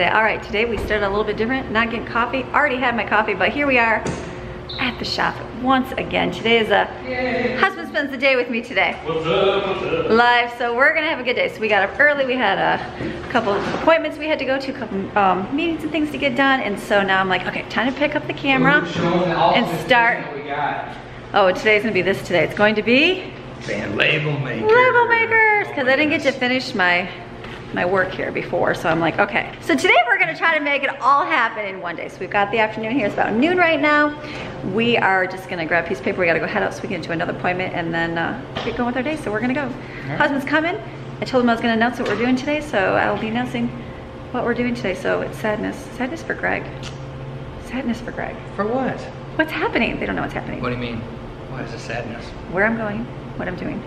today. All right, today we started a little bit different, not getting coffee. Already had my coffee, but here we are at the shop once again. Today is a husband spends the day with me today. What's up? What's up? Live, so we're gonna have a good day. So we got up early, we had a couple of appointments we had to go to, a couple um, meetings and things to get done. And so now I'm like, okay, time to pick up the camera and start. Oh, today's gonna be this today. It's going to be Band label makers. label makers because I didn't get to finish my my work here before so I'm like okay. So today we're gonna try to make it all happen in one day. So we've got the afternoon here it's about noon right now. We are just gonna grab a piece of paper we gotta go head out so we can get to another appointment and then uh, get going with our day. So we're gonna go. Husband's coming. I told him I was gonna announce what we're doing today so I'll be announcing what we're doing today. So it's sadness sadness for Greg. Sadness for Greg. For what? what's happening? They don't know what's happening. What do you mean? Why is it sadness? where I'm going what I'm doing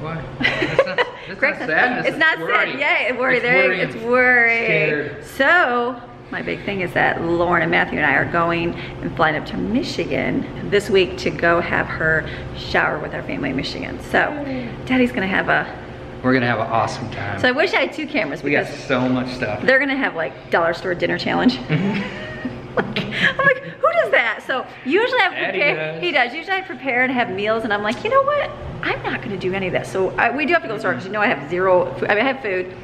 Why? That's not, that's not sadness. It's not sad. Yeah, worry. It's there, worry it's worry. scared. So my big thing is that Lauren and Matthew and I are going and flying up to Michigan this week to go have her shower with our family in Michigan. So Daddy's gonna have a. We're gonna have an awesome time. So I wish I had two cameras we got so much stuff. they're gonna have like dollar store dinner challenge. I'm like, who does that? So usually I prepare. does. He does. Usually I prepare and have meals, and I'm like, you know what? I'm not gonna do any of that. So I, we do have to go to the store because you know I have zero. Food. I mean, I have food,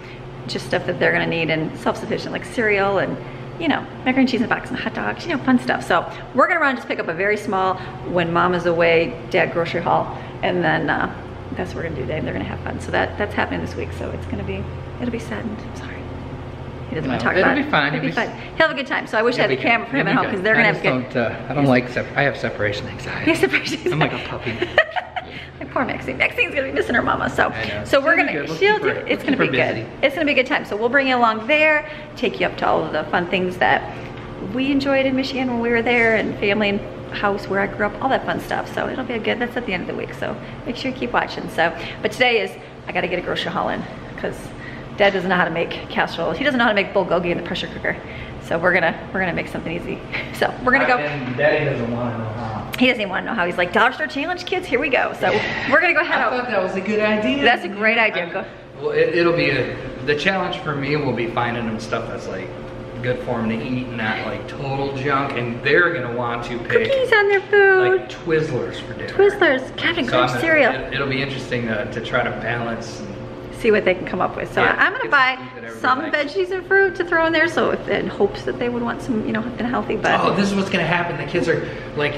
just stuff that they're gonna need and self-sufficient, like cereal and you know macaroni and cheese in a box and hot dogs. You know, fun stuff. So we're gonna run and just pick up a very small when Mom is away, Dad grocery haul, and then uh, that's what we're gonna do today. And they're gonna have fun. So that that's happening this week. So it's gonna be it'll be saddened. I'm sorry. He doesn't want to talk it'll about be it. fine. It'll be It'll be fun. He'll have a good time. So I wish I had the camera for him at home because they're gonna have just good. Don't, uh, I don't like sep- I have separation anxiety. Separation I'm like a puppy. My poor Maxine. Maxine's gonna be missing her mama. So, so we're gonna. good. She'll do. her- It's gonna be her good. It's gonna be a good time. So we'll bring you along there, take you up to all of the fun things that we enjoyed in Michigan when we were there, and family and house where I grew up, all that fun stuff. So it'll be a good. That's at the end of the week. So make sure you keep watching. So, but today is I got to get a grocery haul in because Dad doesn't know how to make casserole. He doesn't know how to make bulgogi in the pressure cooker. So we're gonna we're gonna make something easy. So we're gonna go. And Daddy doesn't want to know how. He doesn't even want to know how. He's like, Dollar Store Challenge, kids, here we go. So we're gonna go head I out. thought that was a good idea. That's a great idea. Go. Well, it, it'll be a, the challenge for me will be finding them stuff that's like good for them to eat, and not like total junk, and they're gonna want to pick Cookies on their food. like Twizzlers for dinner. Twizzlers, Captain So Crunch I'm cereal. It, will be interesting to, to try to balance. And- See what they can come up with. So Yeah, I'm gonna buy some food that some everybody veggies and fruit to throw in there. So if, in hopes that they would want some, you know, something healthy. But Oh, this is what's gonna happen. The kids are like,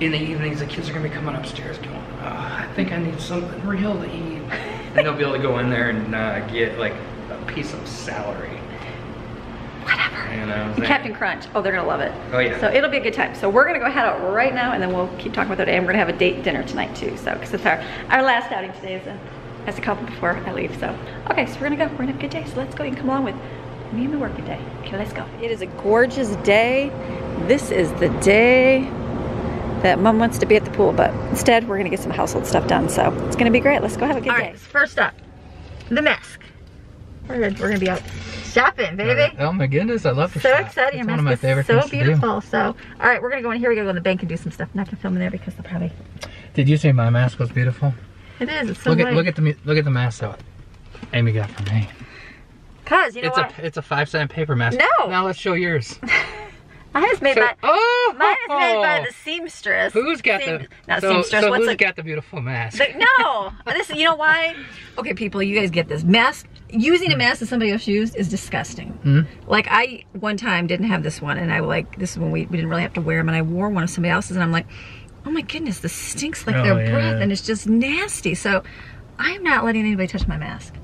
in the evenings, the kids are gonna be coming upstairs going, oh, I think I need something real to eat. and they'll be able to go in there and uh, get like a piece of celery. whatever. You know what I'm And saying? Captain Crunch. Oh, they're gonna love it. Oh, yeah. So it'll be a good time. So we're gonna go head out right now, and then we'll keep talking about day. And we're gonna have a date dinner tonight too. So because it's our our last outing today as a as a couple before I leave. So okay, so we're gonna go. We're gonna have a good day. So let's go. and come along with me and my working day. Okay, let's go. It is a gorgeous day. This is the day that mom wants to be at the pool, but instead we're gonna get some household stuff done. So it's gonna be great. Let's go have a good day. First up, the mask. We're gonna, we're gonna be out shopping, oh, baby. Oh my goodness, I love to So shop. exciting. It's Your one of mask my is favorite so things to do. beautiful. So, all right, we're gonna go in here. We gotta go in the bank and do some stuff. I'm not gonna film in there because they'll probably. Did you say my mask was beautiful? It is. It's so look at white. look at the look at the mask that Amy got for me. Cause you know it's what? a it's a five cent paper mask. No. Now let's show yours. Mine is made So- by. oh, Mine is made by the seamstress. Who's got Seam- the Not so, seamstress. So What's who's the, got the beautiful mask? the- No, this. You know why? Okay, people, you guys get this. Mask. Using a mask that somebody else used is disgusting. Hmm? Like I one time didn't have this one, and I like this is when we, we didn't really have to wear them, and I wore one of somebody else's, and I'm like, oh my goodness, this stinks like Oh, their yeah. breath, and it's just nasty. So I'm not letting anybody touch my mask.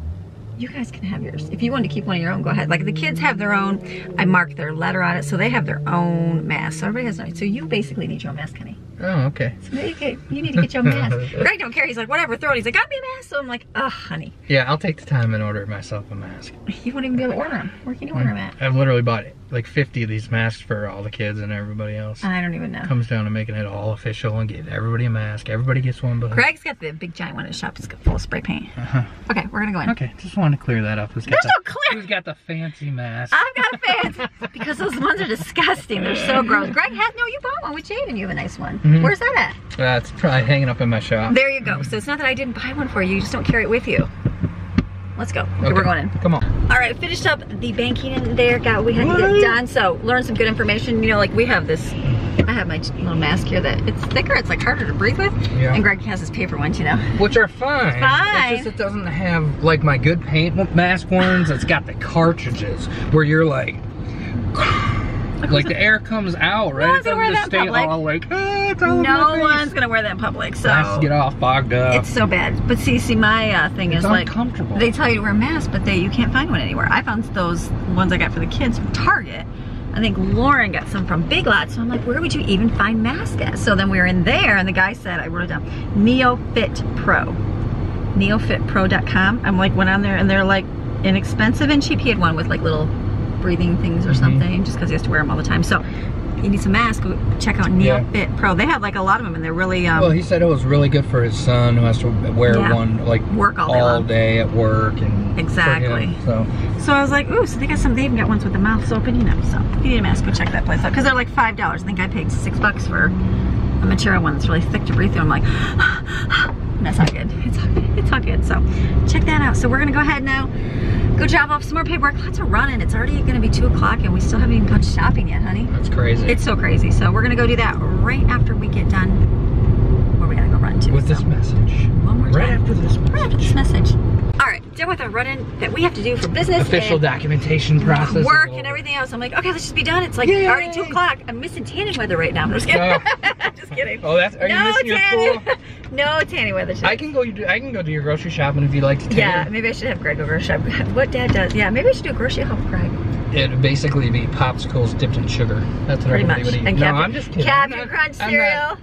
You guys can have yours. If you want to keep one of your own, go ahead. Like the kids have their own. I mark their letter on it, so they have their own mask. So everybody has their own. So you basically need your own mask, honey. Oh, okay. So you, get, you need to get your own mask. Greg don't care. He's like, whatever, throw it. He's like, got me a mask. So I'm like, ugh, honey. Yeah, I'll take the time and order myself a mask. You won't even be able to order them. Where can you order them at? I've literally bought like 50 of these masks for all the kids and everybody else. I don't even know. Comes down to making it all official and give everybody a mask. Everybody gets one. But Greg's got the big giant one in his shop. It's full of spray paint. Uh-huh. Okay, we're gonna go in. Okay, just wanted to clear that up. Who's got There's the, no clear- Who's got the fancy mask? I've got a fancy because those ones are disgusting. They're so gross. Greg has no. You bought one with Jade, and You have a nice one. Mhm. Where's that at? That's probably hanging up in my shop. There you go. So it's not that I didn't buy one for you. You just don't carry it with you. Let's go. Okay, we're going in. Come on. All right, finished up the banking in there. Got what we had to get done. So learn some good information. You know, like we have this. I have my little mask here that it's thicker. It's like harder to breathe with. Yeah. And Greg has his paper ones. You know. Which are fine. Fine. It's just it doesn't have like my good paint mask ones. It's got the cartridges where you're like, like the air comes out, right? No one's gonna wear that in public. all like, "Ah, No one's gonna wear that in public. So Has to get all fogged up. It's so bad. But see, see, my uh, thing It's is like they tell you to wear masks, but they you can't find one anywhere. I found those ones I got for the kids from Target. I think Lauren got some from Big Lots. So I'm like, where would you even find masks at? So then we were in there, and the guy said, I wrote it down, NeoFit Pro, neofitpro.com. I'm like, went on there, and they're like inexpensive and cheap. He had one with like little breathing things or Mhm. something, just because he has to wear them all the time. So. You need some mask, check out Yeah. NeoFit Pro. They have like a lot of them, and they're really um, well, he said it was really good for his son who has to wear Yeah. one like Work all day long. day at work and Exactly. him, so So I was like, ooh, so they got some, they even got ones with the mouths open, you know. So if you need a mask, go check that place out. Because they're like $5. I think I paid six bucks for a material one that's really thick to breathe through. I'm like, that's not good. It's all good. It's all good. So check that out. So we're going to go ahead now, go drop off some more paperwork. Lots of running. It's already to be 2 o'clock and we still haven't even gone shopping yet, honey. that's crazy. It's so crazy. So we're going to go do that right after we get done. Where we got to go run to. with so. this message. One more Right time. after this Right after this message. All right, done with our run-in that we have to do for business. Official documentation process. work and everything else. I'm like, okay, let's just be done. It's like Yay. already two o'clock. I'm missing tanning weather right now. I'm just kidding. Oh. No. just kidding. Oh, that's are you no missing your tanning. pool? no tanning weather. I can go. You do. I can go do your grocery shopping if you like to. Take Yeah, maybe I should have Greg go grocery shop. What Dad does. Yeah, maybe I should do a grocery shop with Greg. It'd basically be popsicles dipped in sugar. That's what Pretty everybody much. would eat. And no, Captain, I'm just kidding. Captain Crunch cereal.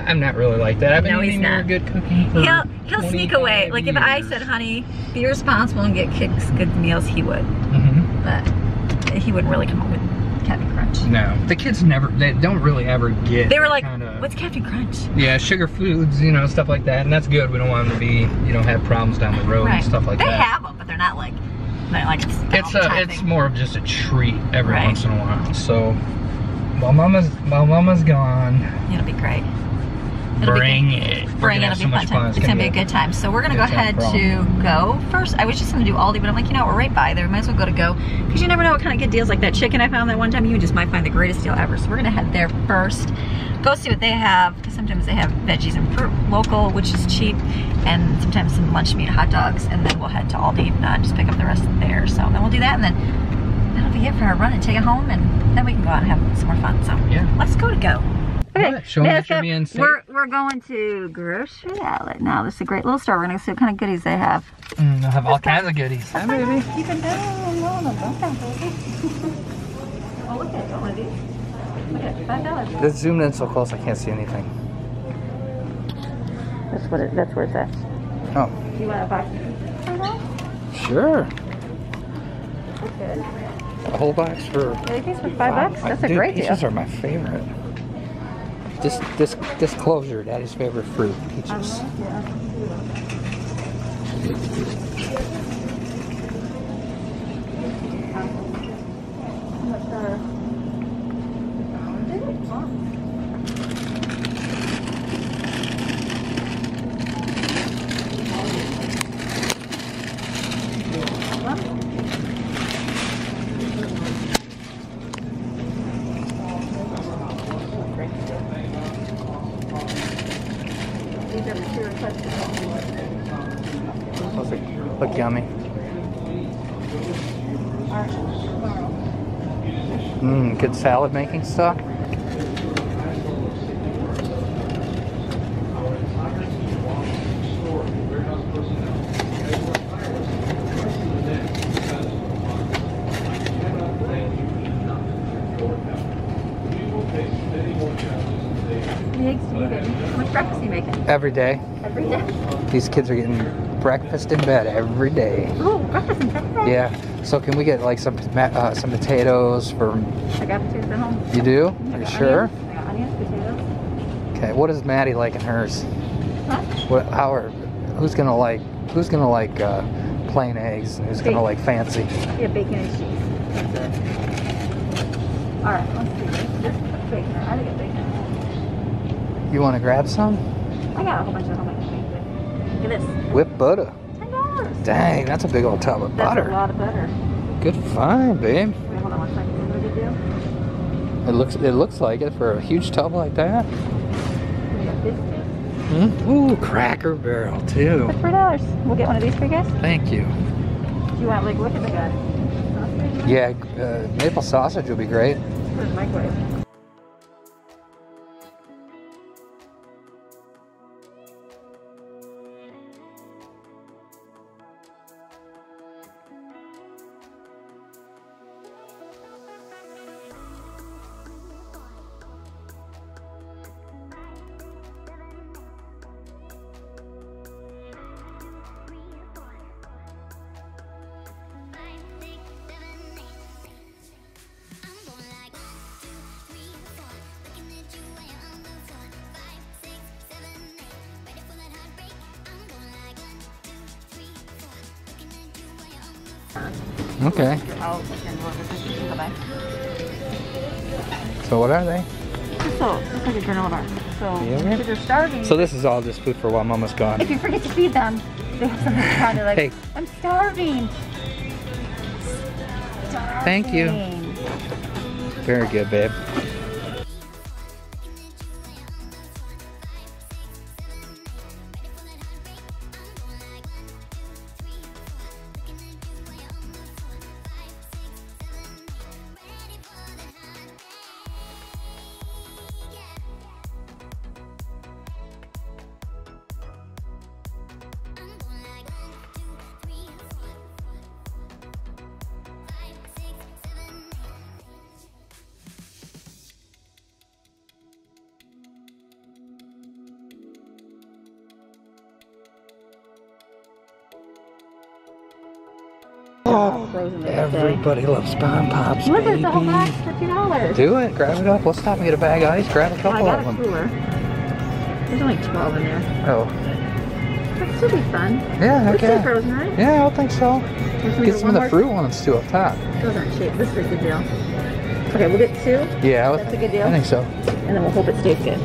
I'm not really like that. I've been No, he's not. good cooking. He'll he'll sneak 25 away. Like if I said, honey, be responsible and get kids good meals, he would. Mhm. But he wouldn't really come up with Captain Crunch. No, the kids never. They don't really ever get. They were like, kinda, what's Captain Crunch? Yeah, sugar foods, you know, stuff like that, and that's good. We don't want them to be, you know, have problems down the road and stuff like they that. They have them, but they're not like, they're like it's, it's all the a, it's thing. more of just a treat every Right. once in a while. So, while mama's while mama's gone, It'll be great. It'll bring it. Bring it, it'll so be fun time. fun. It's gonna be a good time. So we're gonna go ahead to go first. I was just gonna do Aldi, but I'm like, you know we're right by there. We Might as well go to Go. Because you never know what kind of good deals like that chicken I found that one time. You just might find the greatest deal ever. So we're gonna head there first. Go see what they have. Because sometimes they have veggies and fruit local, which is cheap. And sometimes some lunch meat, hot dogs. And then we'll head to Aldi and uh, just pick up the rest there. So then we'll do that and then that'll be it for our run and take it home and then we can go out and have some more fun. So Yeah. let's go to Go. Okay, show 'em that let's you're being safe. We're, we're going to Grocery Outlet now. This is a great little store. We're going to see what kind of goodies they have. Mm, they'll have all kinds of goodies. Hi, baby. You can no, no, don't baby. oh, look at. One of these. Look at it. Five dollars. This zoomed in so close I can't see anything. That's what it. That's where it's at. Oh, Do You want a box? sure. Good. A whole box for these for five bucks? That's a Dude, great deal. Peaches are my favorite. Dis, dis, disclosure, daddy's favorite fruit, peaches. Those look, look yummy. Mmm, good salad making stuff. How many eggs do you get? How much breakfast are you making? Every day. Every day. These kids are getting breakfast in bed every day. Oh, breakfast and breakfast. Yeah. So can we get like some uh, some potatoes for? I got potatoes at home. You do? Are you sure? Onions. I got onions, potatoes. Okay. What is Maddie like in hers? Huh? What? How are? Who's gonna like? Who's gonna like uh, plain eggs? And who's gonna like fancy? Yeah, bacon and cheese. That's it. All right, let's see. Just bacon. I think it's bacon. You want to grab some? I got a whole bunch of bacon. Look at this. Whipped butter. Dang, that's a big old tub of That's butter. a lot of butter. Good find, babe. Wait, hold on one second. Is that a good? It looks it looks like it for a huge tub like that. We got biscuits. Hmm? Ooh, Cracker Barrel too. That's four dollars. We'll get one of these for you guys. Thank you. Do you want like what have I got? Sausage? Yeah, uh, maple sausage would be great. The microwave. Okay. Okay. Well, this is just bye. So what are they? So, it's like a granola bar. So, Yeah. if they're starving, So this is all just food for while Mama's gone. if you forget to feed them, they have something to try to like, Hey. I'm starving. Thank you. Very good, babe. Everybody loves Bomb Pops, Look, baby. it's a whole box for two dollars. Do it. Grab it up. We'll stop and get a bag of ice. Grab a oh, couple got of a them. cooler. There's only 12 in there. Oh, That'd still be fun. yeah. Okay. frozen, right? Yeah, I think so. Get some of the fruit ones too up top. Those aren't cheap. This is a good deal. Okay, we'll get two, Yeah, That's a good deal? I think so. and then we'll hope it stays good.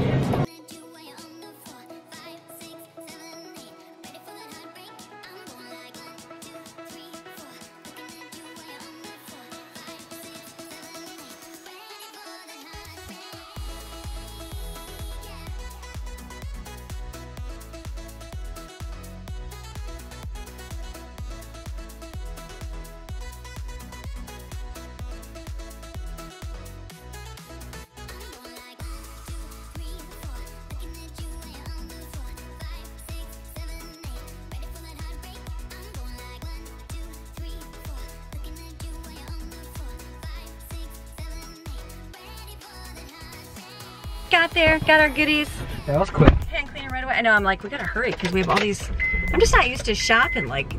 Got our goodies. That was quick. Hand cleaner right away. I know, I'm like, we gotta hurry because we have all these. I'm just not used to shopping like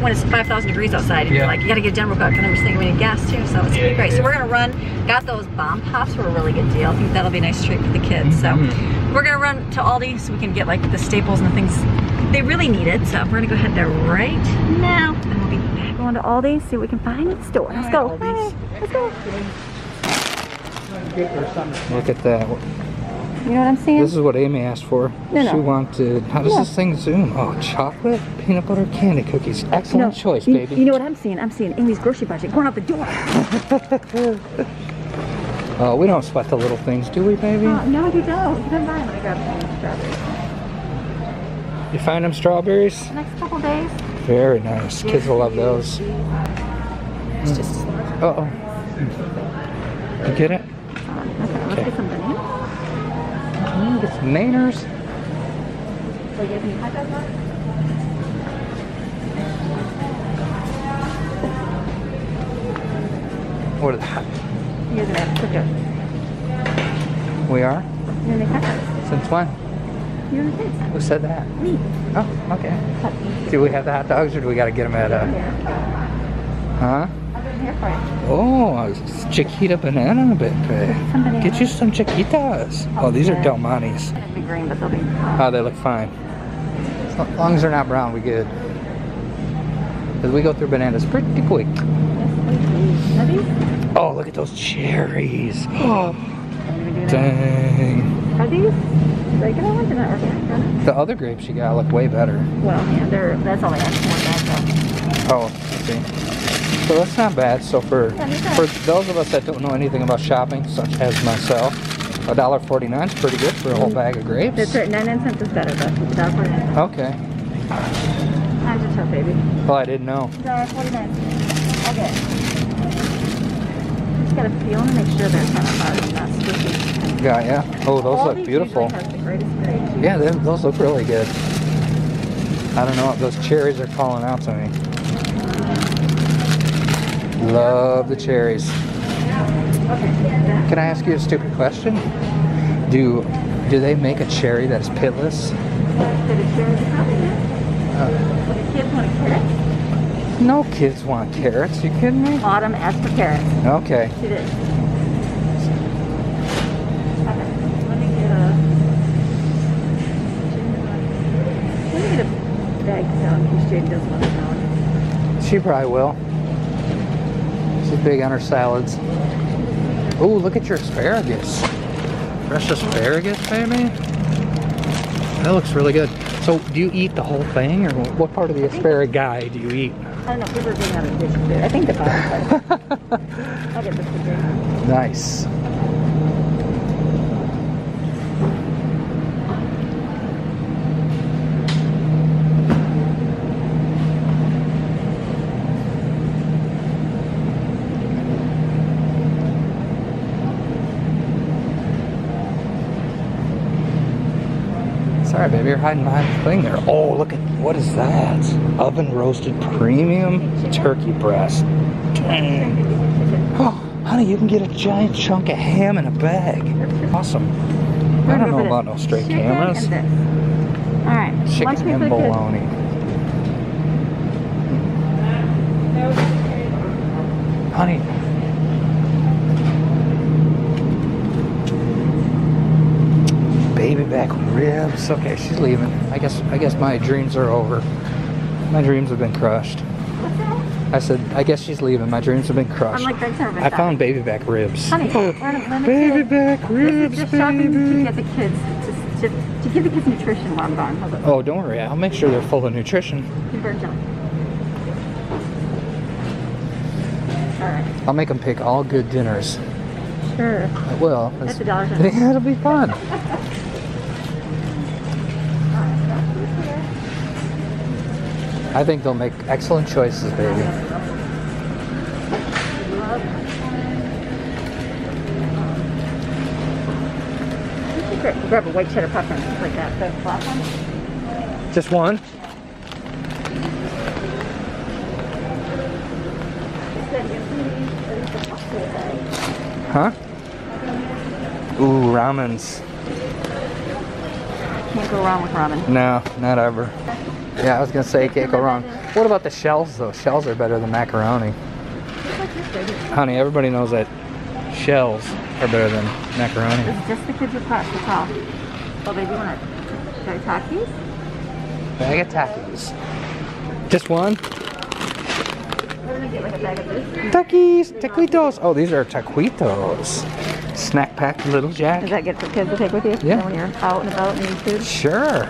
when it's 5,000 degrees outside and you're like, you gotta get it done real quick. And I'm just thinking we need gas too, so it's gonna Yeah, be great. yeah. So we're gonna run, got those bomb pops for a really good deal. I think that'll be a nice treat for the kids. So Mhm. we're gonna run to Aldi so we can get like the staples and the things they really needed. So we're gonna go ahead there right now. And we'll be back going to Aldi, see what we can find at the store. Let's go. Hi. Let's go. Look at that. You know what I'm saying? This is what Amy asked for. No, no. She wanted. How does Yeah. this thing zoom? Oh, chocolate peanut butter candy cookies. Excellent No, choice, you- baby. You know what I'm seeing? I'm seeing Amy's grocery budget going out the door. Oh, we don't sweat the little things, do we, baby? Uh, no, you don't. You don't mind. Let me grab strawberries. You find them strawberries? The next couple days. Very nice. Kids will love those. It's just. Uh oh. You get it? Hot dogs on? What the guys are gonna have to. We are? You're gonna make hot dogs. Since when? you in the face. Who said that? Me. Oh, okay. Do we have the hot dogs or do we got to get them at uh Here. Huh? Here for it. Oh, Chiquita banana bit. Get you some Chiquitas. Oh, oh these are. They'll be green, but they'll be. Oh, they look fine. As long as they're not brown, we good. Because we go through bananas pretty quick. Oh, look at those cherries. Oh, I'm gonna do that. dang. Are these regular ones or not organic? ones? The other grapes you got look way better. Well, yeah, they're. That's all they have. One bag, Oh, okay. So that's not bad. So for Yeah, for those of us that don't know anything about shopping, such as myself, a dollar forty nine is pretty good for a whole mm. bag of grapes. That's right. 99 cents is better, but it's $1.49. Okay. I'm just her baby. Well, I didn't know. $1.49. Okay. Just gotta feel and make sure they're kind of hard and not sticky. Yeah, ya. Oh, those All look beautiful. the. Yeah, they, those look really good. I don't know what those cherries are calling out to me. Love the cherries. Can I ask you a stupid question? Do do they make a cherry that is pitless? Did it share the probably yeah. Uh, Well, the kids want a carrot. no kids want carrots. You kidding me? Autumn asked for carrots. Okay. She did. Okay. Let me get a. Let me get a bag salad in case Jane doesn't want to salad. She probably will. She's big on her salads. Oh, look at your asparagus. Fresh asparagus, baby. That looks really good. So, do you eat the whole thing, or what part of the asparagus do you eat? I don't know. People are getting out of dish food. I think the bottom part. I'll get this for nice. Baby, you're hiding behind the thing there. Oh, look at what is that? Oven roasted premium turkey breast. Dang. Oh, honey, you can get a giant chunk of ham in a bag. Awesome. I don't know about no straight cameras. All right. Chicken and for the kids. bologna. Honey. Baby back ribs. Okay, she's leaving. I guess I guess my dreams are over. My dreams have been crushed. What's that? I said, I guess she's leaving. My dreams have been I'm crushed. like Greg's never I shopping. found baby back ribs. Honey, we're gonna- let me Baby back ribs, This is just shopping to get the kids to, to, to give the kids nutrition while I'm gone. How's that? Oh, don't worry. I'll make sure they're full of nutrition. Convert jelly. All right. I'll make them pick all good dinners. Sure. I will. That's a dollar fifty. Yeah, it'll be fun. I think they'll make excellent choices, baby. Grab, grab a white cheddar popcorn, just like that. The black one. Just one? Huh? Ooh, ramens. Can't go wrong with ramen. No, not ever. Yeah, I was gonna say can't go wrong. What about the shells though? Shells are better than macaroni. Honey, everybody knows that shells are better than macaroni. This is just the kids with pasta tall. Oh, baby, want try Takis? Bag of Takis. Just one? We're gonna get like a bag of this. Takis, taquitos. Oh, these are taquitos. Snack pack, little jack. Does that get for kids to take with you? Yeah. When you're out and about and need food? Sure.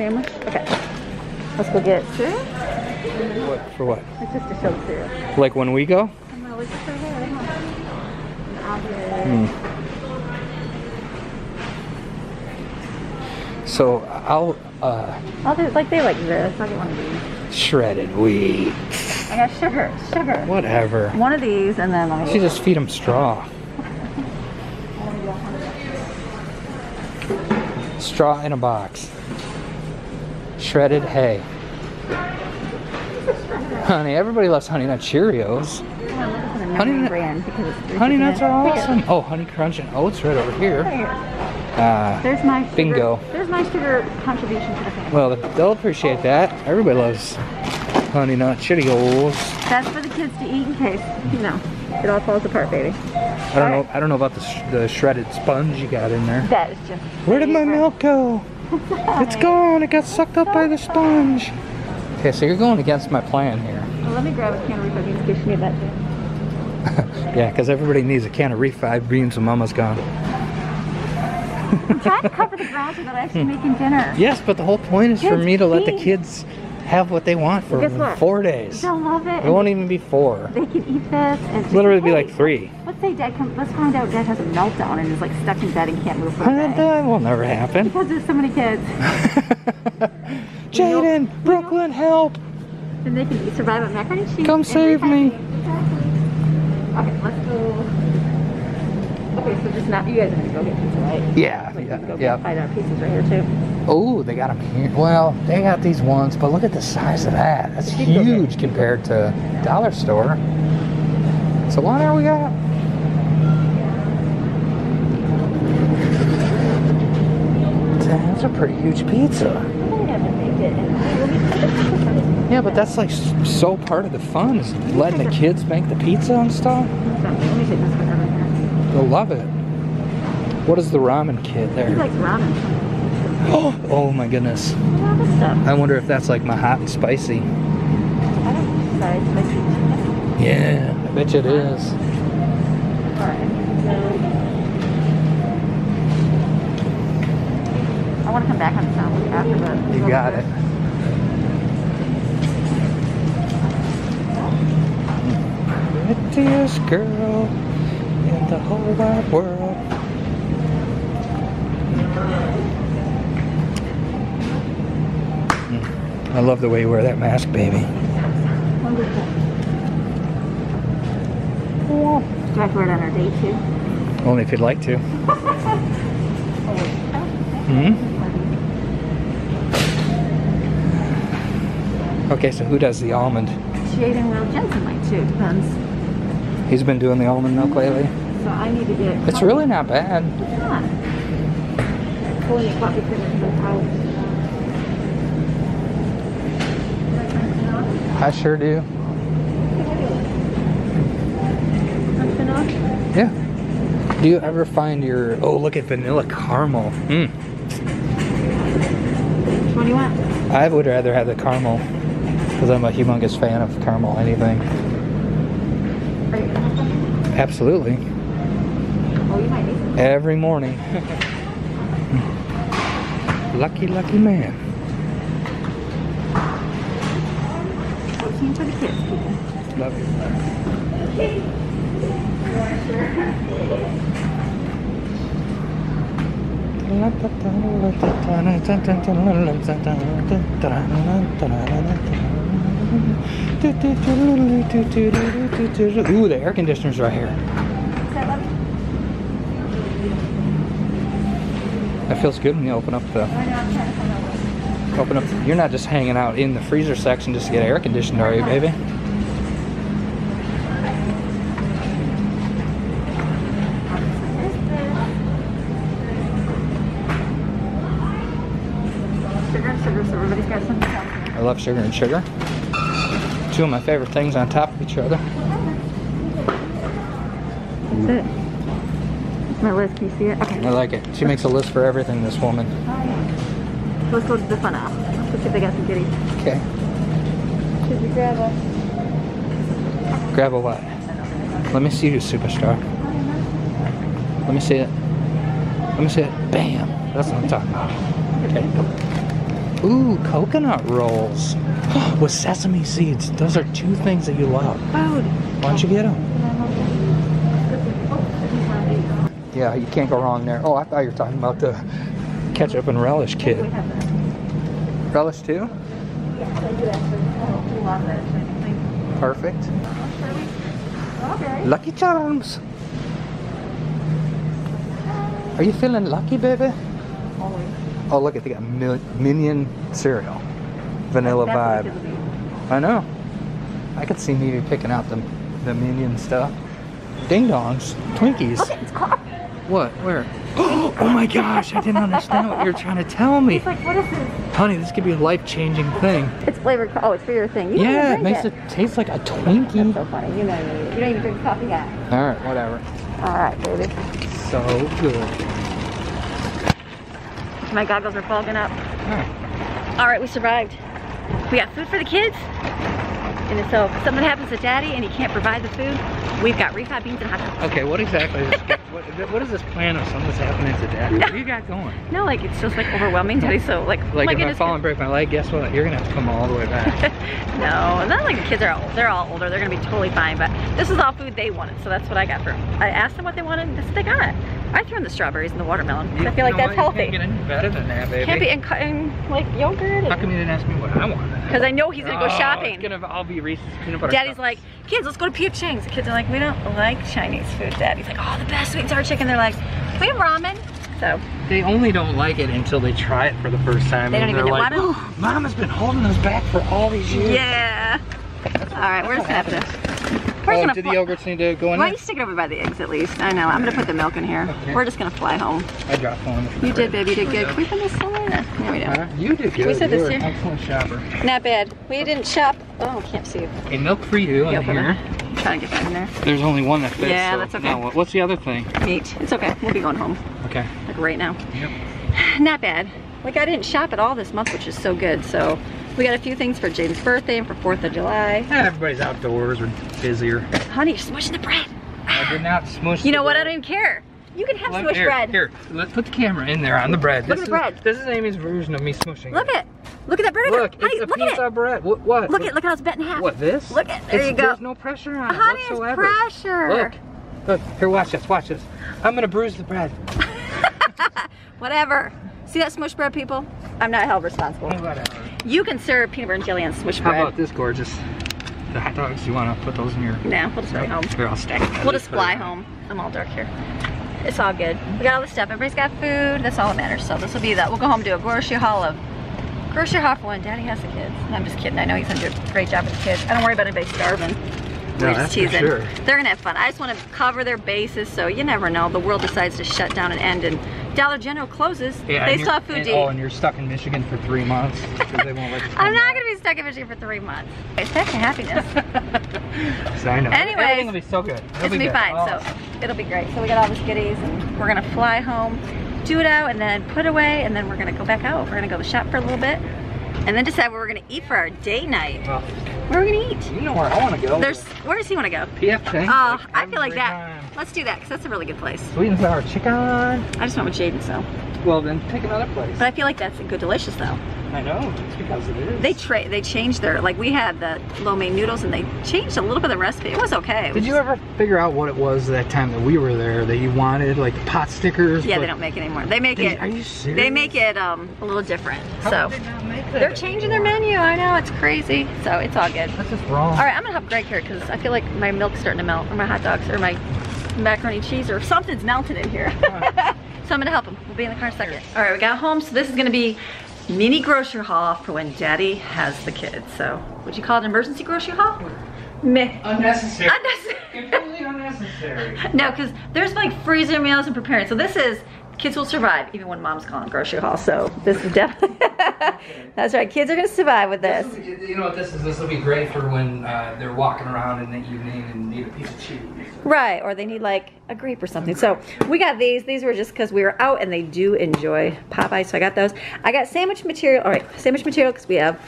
Sandwich? Okay. Let's go get cereal. What for what? It's just a show cereal. Like when we go? No, it's just right here. And I'll Hmm. So I'll uh, I'll do like they like this. I'll get one of these. shredded wheat. I got sugar, sugar. Whatever. One of these, and then let me. She just feed them straw. Straw in a box. Shredded hay. Honey, everybody loves Honey Nut Cheerios. Honey Honey Nut- brand because Honey Nuts are awesome. Oh, Honey Crunch and Oats right over here. Right here. Uh, There's my sugar, Bingo. There's my sugar contribution to the family. well, they'll appreciate that. Everybody loves Honey Nut Cheerios. That's for the kids to eat in case, you know, it all falls apart, baby. I don't know. I don't know about the, sh- the shredded sponge you got in there. That is just. Where did my milk go? It's gone. It got sucked up by the sponge. Okay, so you're going against my plan here. Well, let me grab a can of refund in case you need that too. Yeah, because everybody needs a can of refried beans when Mama's gone. I'm trying to cover the ground so that I'm actually making dinner. Yes, but the whole point is for me to let the kids have what they want for Well, guess what? four days. They'll love it. It won't even be four. They can eat this and Literally be like three. Let's say Dad comes. Let's find out Dad has a meltdown and is like stuck in bed and can't move for That that will never happen. Because there's so many kids, Jaden, Brooklyn, help! and they can survive on macaroni and cheese. Come save me. Exactly. Okay, let's go. Okay, so just not you guys are gonna go get pizza, right? Yeah, Like, yeah, go yeah. get five dollar pizzas right here too. Oh, they got them here. Well, they got these ones, but look at the size of that. That's huge compared to dollar store. So what are we got? That's a pretty huge pizza. I haven't baked it. And let me put the pizza first. Yeah, but that's like s- so part of the fun is letting the kids make the pizza and stuff. Let me take this one. They'll love it. What is the ramen kit He there? likes ramen. Oh, oh my goodness. I love this stuff. I wonder if that's like my hot and spicy. I don't. Spicy. Yeah, I bet you it is. Alright, so. I want to come back on the sound after the. You got it. Prettiest girl in the whole wide world. Mm. I love the way you wear that mask, baby. Wonderful. Do I have to wear it on our date too? Only if you'd like to. Hmm? Okay, so who does the almond? Jaden Will Jensen might too. Depends. He's been doing the almond milk lately. So I need to get. It's really not bad. It's not. Pulling coffee the house. I sure do. Yeah. Do you ever find your oh look at vanilla caramel? Mm. Which one do you want? I would rather have the caramel because I'm a humongous fan of caramel anything. Are you gonna have some? Absolutely. Oh, you might need some. Every morning. lucky, lucky man. Protein for the kids, people. Love you. Ooh, the air conditioner's right here. That feels good when you open up the open up. You're not just hanging out in the freezer section just to get air conditioned, are you, baby? Sugar sugar, so everybody's got some. I love sugar and sugar. Two of my favorite things on top of each other. That's it. My list. Can you see it? Okay. I like it. She makes a list for everything, this woman. Let's go to the fun aisle. Let's see if they got some goodies. Okay. Should we grab a? Grab a what? Let me see you, superstar. Let me see it. Let me see it. Bam. That's what I'm talking about. Okay. Ooh, coconut rolls with sesame seeds. Those are two things that you love. Food. Why don't you get them? Yeah, you can't go wrong there. Oh, I thought you were talking about the ketchup and relish kit. Relish too? Perfect. Lucky Charms. Are you feeling lucky, baby? Oh, look at they got Minion cereal, vanilla vibe. I know. I could see me picking out the the Minion stuff. Ding dongs, Twinkies. Look, it's coffee. What? Where? Oh, my gosh, I didn't understand what you were trying to tell me. He's like, what is this? Honey, this could be a life-changing thing. It's flavored. Oh, it's for your thing. You Yeah, it makes drink it taste like a Twinkie. So funny. You know, you don't even drink coffee yet. All right, whatever. All right, baby. So good. My goggles are fogging up. Huh. All right, we survived. We got food for the kids. And so if something happens to daddy and he can't provide the food, we've got refried beans and hot dogs. Okay, what exactly is this, what, what is this plan if something's happening to Daddy? What do you got going? No, like it's just like overwhelming daddy. So like, Like if I fall and break my leg, guess what? You're gonna have to come all the way back. no, not like the kids are all, they're all older. They're gonna be totally fine. But this is all food they wanted, so that's what I got for them. I asked them what they wanted. This is what they got. I throw in the strawberries and the watermelon. 'cause I feel like You that's what? You healthy. can't get any better than that, baby. Can't be and, cu- and like yogurt. How come you didn't ask me what I wanted? Because I know he's gonna go Oh, shopping. It's gonna all be Reese's peanut butter. Daddy's cups. like, kids, let's go to P.F. Chang's. The kids are like, we don't like Chinese food. Daddy's like, oh, the best sweet and sour chicken. They're like, we have ramen? So, they only don't like it until they try it for the first time. They don't even know like, "Oh, Mom has been holding us back for all these years. yeah. All right, we're just gonna have to. We're Oh, gonna do the yogurts need to go in Why don't you stick it over by the eggs at least? I know. I'm gonna put the milk in here. Okay. We're just gonna fly home. I dropped one. You did, baby. You did good. Can we put this somewhere? No, we go. Huh? You did good. we said this here? excellent shopper. Not bad. We didn't shop. Oh, can't see. Okay, milk for you in here. on. Trying to get that in there. There's only one that fits. Yeah, so that's okay. now what's the other thing? Meat. It's okay. We'll be going home Okay. like right now. Yep. Not bad. Like I didn't shop at all this month, which is so good. So we got a few things for Jaden's birthday and for 4th of July. Yeah, everybody's outdoors or busier. Honey, you're smushing the bread. I did not smush. You know what? I don't even care. You can have Let- smushed here, bread. Here, let's put the camera in there on the bread. Look this at the is, bread. This is Amy's version of me smushing. Look it. at, look at that bread. Look, Honey, it's a look piece at it. bread. What? what? Look at, look how it's bent in half. What? This? Look at- there It's- you go. There's no pressure on Honey, it whatsoever. pressure. Look. Look. Here, watch this. Watch this. I'm gonna bruise the bread. Whatever. See that smush bread, people? I'm not held responsible. You can serve peanut butter and jelly on smush How bread. How about this gorgeous? The hot dogs. You wanna put those in your? Nah, we'll just bring home. Here, I'll stack. them. We'll just fly home. I'm all dark here. It's all good. We got all the stuff. Everybody's got food. That's all that matters. So this will be that. We'll go home and do a grocery haul of grocery haul for when Daddy has the kids. And I'm just kidding. I know he's gonna do a great job with the kids. I don't worry about anybody starving. We're that's just teasing. sure. They're gonna have fun. I just want to cover their bases, so you never know. The world decides to shut down and end, and Dollar General closes. Yeah, they still have food and- to eat. Oh, and you're stuck in Michigan for three months they won't let you. I'm not gonna be stuck in Michigan for three months. It's back to happiness. So I know. Anyways, Everything will be so good. It'll it's gonna be fine. Oh. So it'll be great. So we got all the goodies, and we're gonna fly home, do it out, and then put away, and then we're gonna go back out. We're gonna go to the shop for a little bit, and then decide what we're gonna eat for our date night. Where are we gonna eat? you know where I want to go. There's. Where does he want to go? PF thing. Oh, like I feel like that. time. Let's do that because that's a really good place. Sweet and sour chicken. I just went with Jaden, so. Well, then pick another place. But I feel like that's a good delicious though. I know. It's because it is. They tra they changed their like we had the lo mein noodles and they changed a little bit of the recipe. It was okay. It was Did you ever figure out what it was that time that we were there that you wanted, like the pot stickers? Yeah, they don't make it anymore. They make They- it. are you serious? They make it um a little different. How so they not make that they're changing their menu. I know it's crazy. So it's all good. That's just wrong. All right, I'm gonna help Greg here because I feel like my milk's starting to melt, or my hot dogs, or my macaroni cheese, or something's melted in here. so I'm gonna help him. We'll be in the car in a second. All right, we got home. So this is gonna be mini grocery haul for when Daddy has the kids. So would you call it an emergency grocery haul? Meh. Unnecessary. Unnecessary. Completely unnecessary. No, because there's like freezer meals and preparing. So this is kids will survive even when mom's calling grocery haul. So this is definitely that's right. Kids are gonna survive with this. This is- you know what this is? This will be great for when uh, they're walking around in the evening and need a piece of cheese. Right, or they need like a grape or something. So we got these. These were just because we were out and they do enjoy Popeye. So I got those. I got sandwich material. All right, sandwich material because we have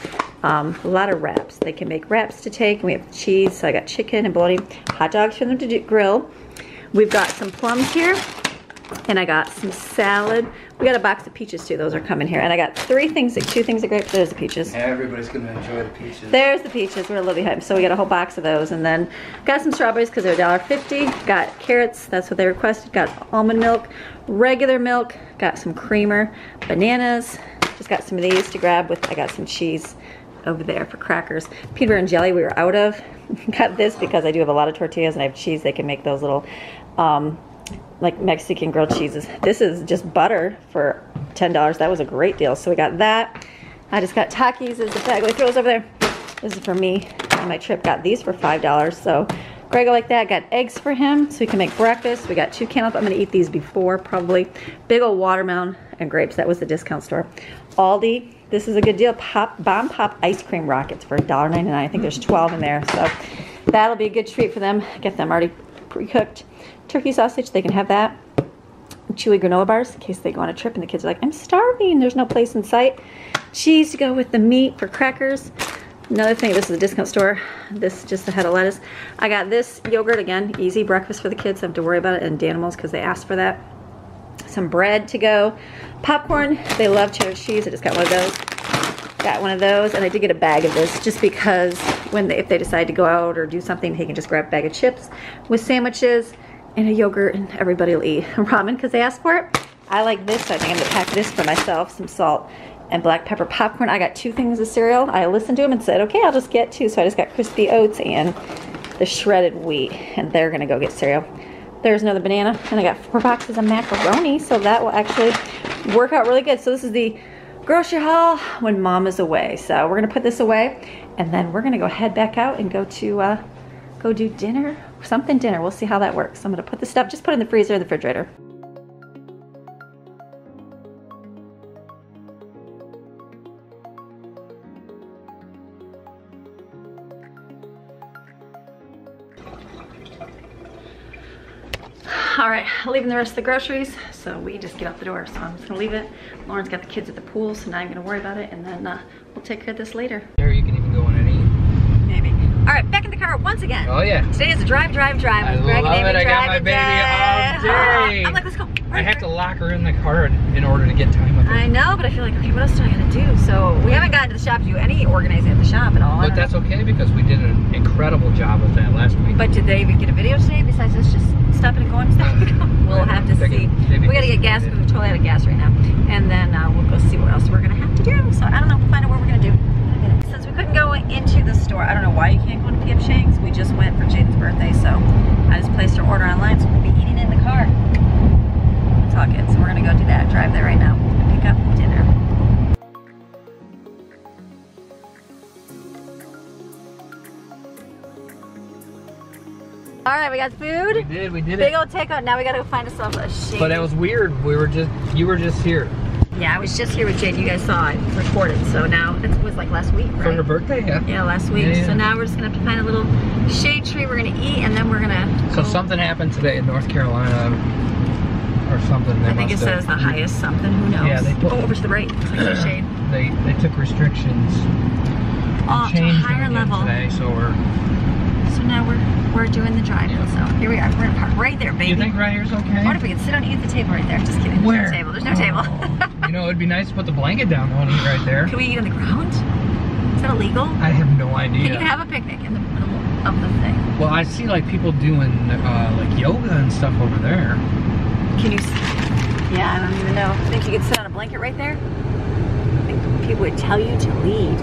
um, a lot of wraps. They can make wraps to take. And we have cheese. So I got chicken and bologna, hot dogs for them to do, grill. We've got some plums here. And I got some salad. We got a box of peaches too. Those are coming here. And I got three things, two things of grapes. There's the peaches. Everybody's gonna enjoy the peaches. There's the peaches. We're a little behind. So we got a whole box of those. And then got some strawberries because they're $1.50. Got carrots. That's what they requested. Got almond milk, regular milk. Got some creamer, bananas. Just got some of these to grab with, I got some cheese over there for crackers. Peanut butter and jelly we were out of. got this because I do have a lot of tortillas and I have cheese. They can make those little, um, like Mexican grilled cheeses. This is just butter for $10. That was a great deal. So we got that. I just got Takis as the bag. Like throws over there. This is for me on my trip. Got these for $5. So Greg like that. Got eggs for him so he can make breakfast. We got two cantaloupes. I'm gonna eat these before probably. Big old watermelon and grapes. That was the discount store. Aldi, this is a good deal. Pop Bomb Pop ice cream rockets for $1.99. I think there's 12 in there. So that'll be a good treat for them. Get them already pre-cooked. Turkey sausage, they can have that. Chewy granola bars in case they go on a trip and the kids are like, I'm starving. There's no place in sight. Cheese to go with the meat for crackers. Another thing, this is a discount store. This just a head of lettuce. I got this yogurt again, easy breakfast for the kids. Don't have to worry about it and Danimals because they asked for that. Some bread to go. Popcorn, they love cheddar cheese. I just got one of those. Got one of those and I did get a bag of this just because when they, if they decide to go out or do something, they can just grab a bag of chips with sandwiches and a yogurt and everybody will eat ramen because they asked for it. I like this, so I think I'm gonna pack this for myself, some salt and black pepper popcorn. I got two things of cereal. I listened to them and said, okay, I'll just get two. So I just got crispy oats and the shredded wheat, and they're gonna go get cereal. There's another banana, and I got four boxes of macaroni, so that will actually work out really good. So this is the grocery haul when mom is away. So we're gonna put this away, and then we're gonna go head back out and go to uh, go do dinner, something dinner. We'll see how that works. I'm gonna put the stuff, just put in the freezer the refrigerator. All right, leaving the rest of the groceries. So we just get out the door. So I'm just gonna leave it. Lauren's got the kids at the pool, so now I'm gonna worry about it. And then uh, we'll take care of this later. There you can even go in any. Maybe. All right, back in the car once again. Oh yeah. Today is a drive, drive, drive. I Greg love and Amy it. I got my baby all day. I'm like, let's go. I have to lock her in the car in order to get time with her. I know, but I feel like, okay, what else do I gotta do? So we haven't gotten to the shop to do any organizing at the shop at all. But that's know. okay because we did an incredible job with that last week. But did they even get a video today besides us just stopping and going, stopping and going? We'll have to see. We gotta get gas because we're totally out of gas right now. And then uh, we'll go see what else we're gonna have to do. So I don't know, we'll find out what we're gonna do. We couldn't go into the store, I don't know why you can't go to P.F. Chang's. We just went for Jaden's birthday, so I just placed our order online, so we'll be eating in the car. It's all good. So we're gonna go do that, drive there right now, and pick up dinner. All right, we got food. we did, we did Big it. Big old takeout. Now we gotta go find ourselves a shake. But it was weird. We were just, you were just here Yeah, I was just here with Jade. You guys saw it recorded. So now it was like last week, for her birthday. Yeah. Yeah, last week. Yeah, yeah. So now we're just gonna have to find a little shade tree. We're gonna eat, and then we're gonna. So go- something happened today in North Carolina, or something. They I think it have- says the highest something. Who knows? Yeah, they put- oh, over to the right. Like the shade. They they took restrictions, Oh, to a higher level. today. So we're. So now we're we're doing the drive. So here we are. We're gonna park right there, baby. You think right here's okay? Wonder if we can sit eat the table right there. Just kidding. Where? There's no table. There's no table. Oh. You know, it'd be nice to put the blanket down and eat right there. can we eat on the ground? Is that illegal? I have no idea. Can you have a picnic in the middle of the thing? well, I see like people doing uh, like yoga and stuff over there. Can you? Yeah, I don't even know. I Think you could sit on a blanket right there? I think people would tell you to leave.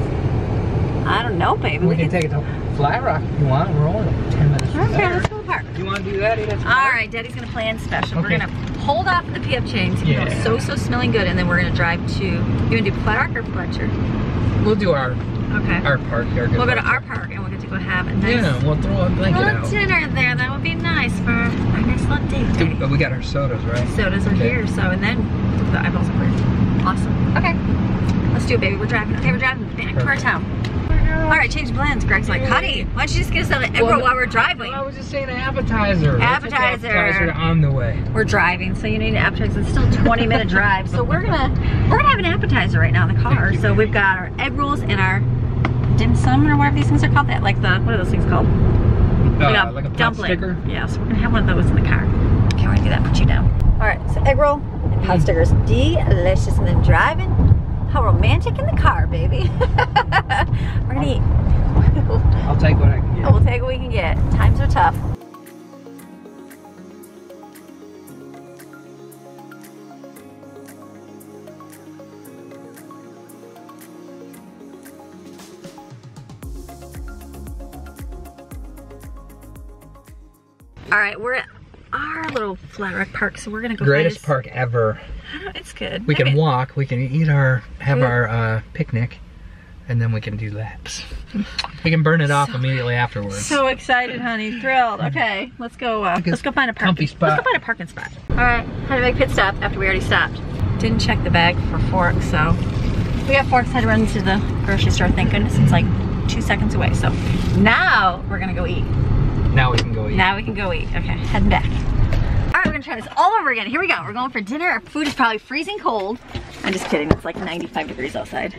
I don't know, baby. We, can take it to Flat Rock if you want. We're only like 10 minutes Okay, let's go to the park. You want to do that? Eat at the All right, Daddy's gonna plan special. We're gonna hold off the PF Chang's. You know, Yeah. so so smelling good, and then we're gonna drive to. You gonna do Flat Rock or Fletcher? We'll do our Okay. our park. Our we'll go to our park, and we'll get to go have a nice Yeah, we'll throw a blanket little out. dinner there. That would be nice for our nice little date day. But we got our sodas, right? Sodas are Okay. here, so and then the eyeballs are clear. Awesome. Okay, let's do it, baby. We're driving. Okay, we're driving back to our town. All right, change plans. Greg's like, honey, why don't you just get us an egg Well, roll while we're driving? I was just saying appetizer. Let's get the Appetizer. appetizer on the way. We're driving, so you need an appetizer. It's still a 20 minute drive, so we're gonna we're gonna have an appetizer right now in the car. You, So we've got our egg rolls and our dim sum or whatever these things are called. That like the what are those things called? Uh, like a pot dumpling. sticker. Yeah, so we're gonna have one of those in the car. Okay, we're gonna do that. Put you down. All right, so egg roll and pot Mm. stickers, delicious. And then driving, how romantic in the car, baby. we're gonna eat. I'll take what I can get. Oh, we'll take what we can get. Times are tough. All right, we're at our little Flat Rock Park, so we're gonna go. Greatest park ever. It's good. We can walk. We can eat our have our uh, picnic, and then we can do laps. We can burn it off immediately afterwards. So excited, honey. Thrilled. Okay, let's go. Uh, let's go find a parking spot. Let's go find a parking spot. All right, had to make pit stop after we already stopped. Didn't check the bag for forks, so we got forks. Had to run to the grocery store. Thank goodness it's like two seconds away. So now we're gonna go eat. now we can go eat. Now we can go eat. Okay, heading back. All right, we're gonna try this all over again. Here we go. We're going for dinner. Our food is probably freezing cold. I'm just kidding. It's like 95 degrees outside.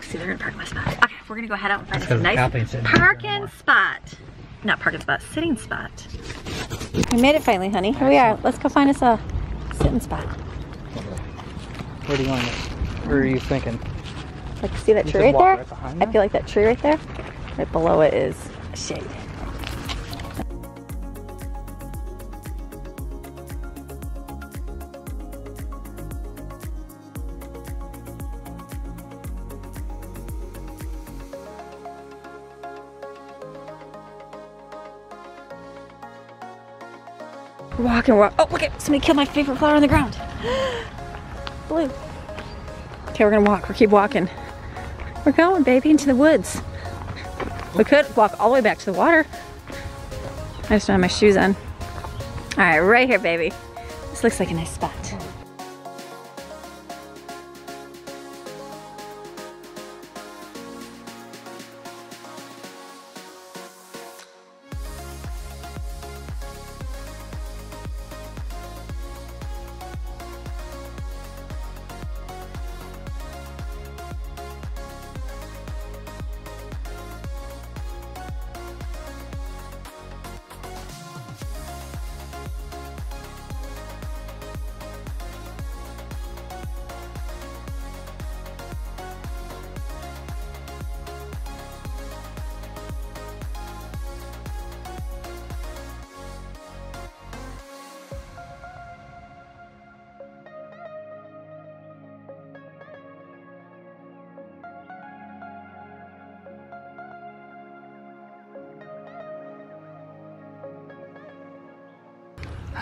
See, they're gonna park my spot. Okay, we're gonna go head out and find us a nice Kathleen's sitting parking spot. Not parking spot, sitting spot. We made it finally, honey. Here we are. Let's go find us a sitting spot. Where do you want it? Where are you thinking? Like, see that You tree right there? right I feel like that tree right there. Right below it is shade. We're Oh, look at somebody killed my favorite flower on the ground. Blue. Okay, we're gonna walk. We're keep walking. We're going, baby, into the woods. We could walk all the way back to the water. I just don't have my shoes on. All right, right here, baby. This looks like a nice spot.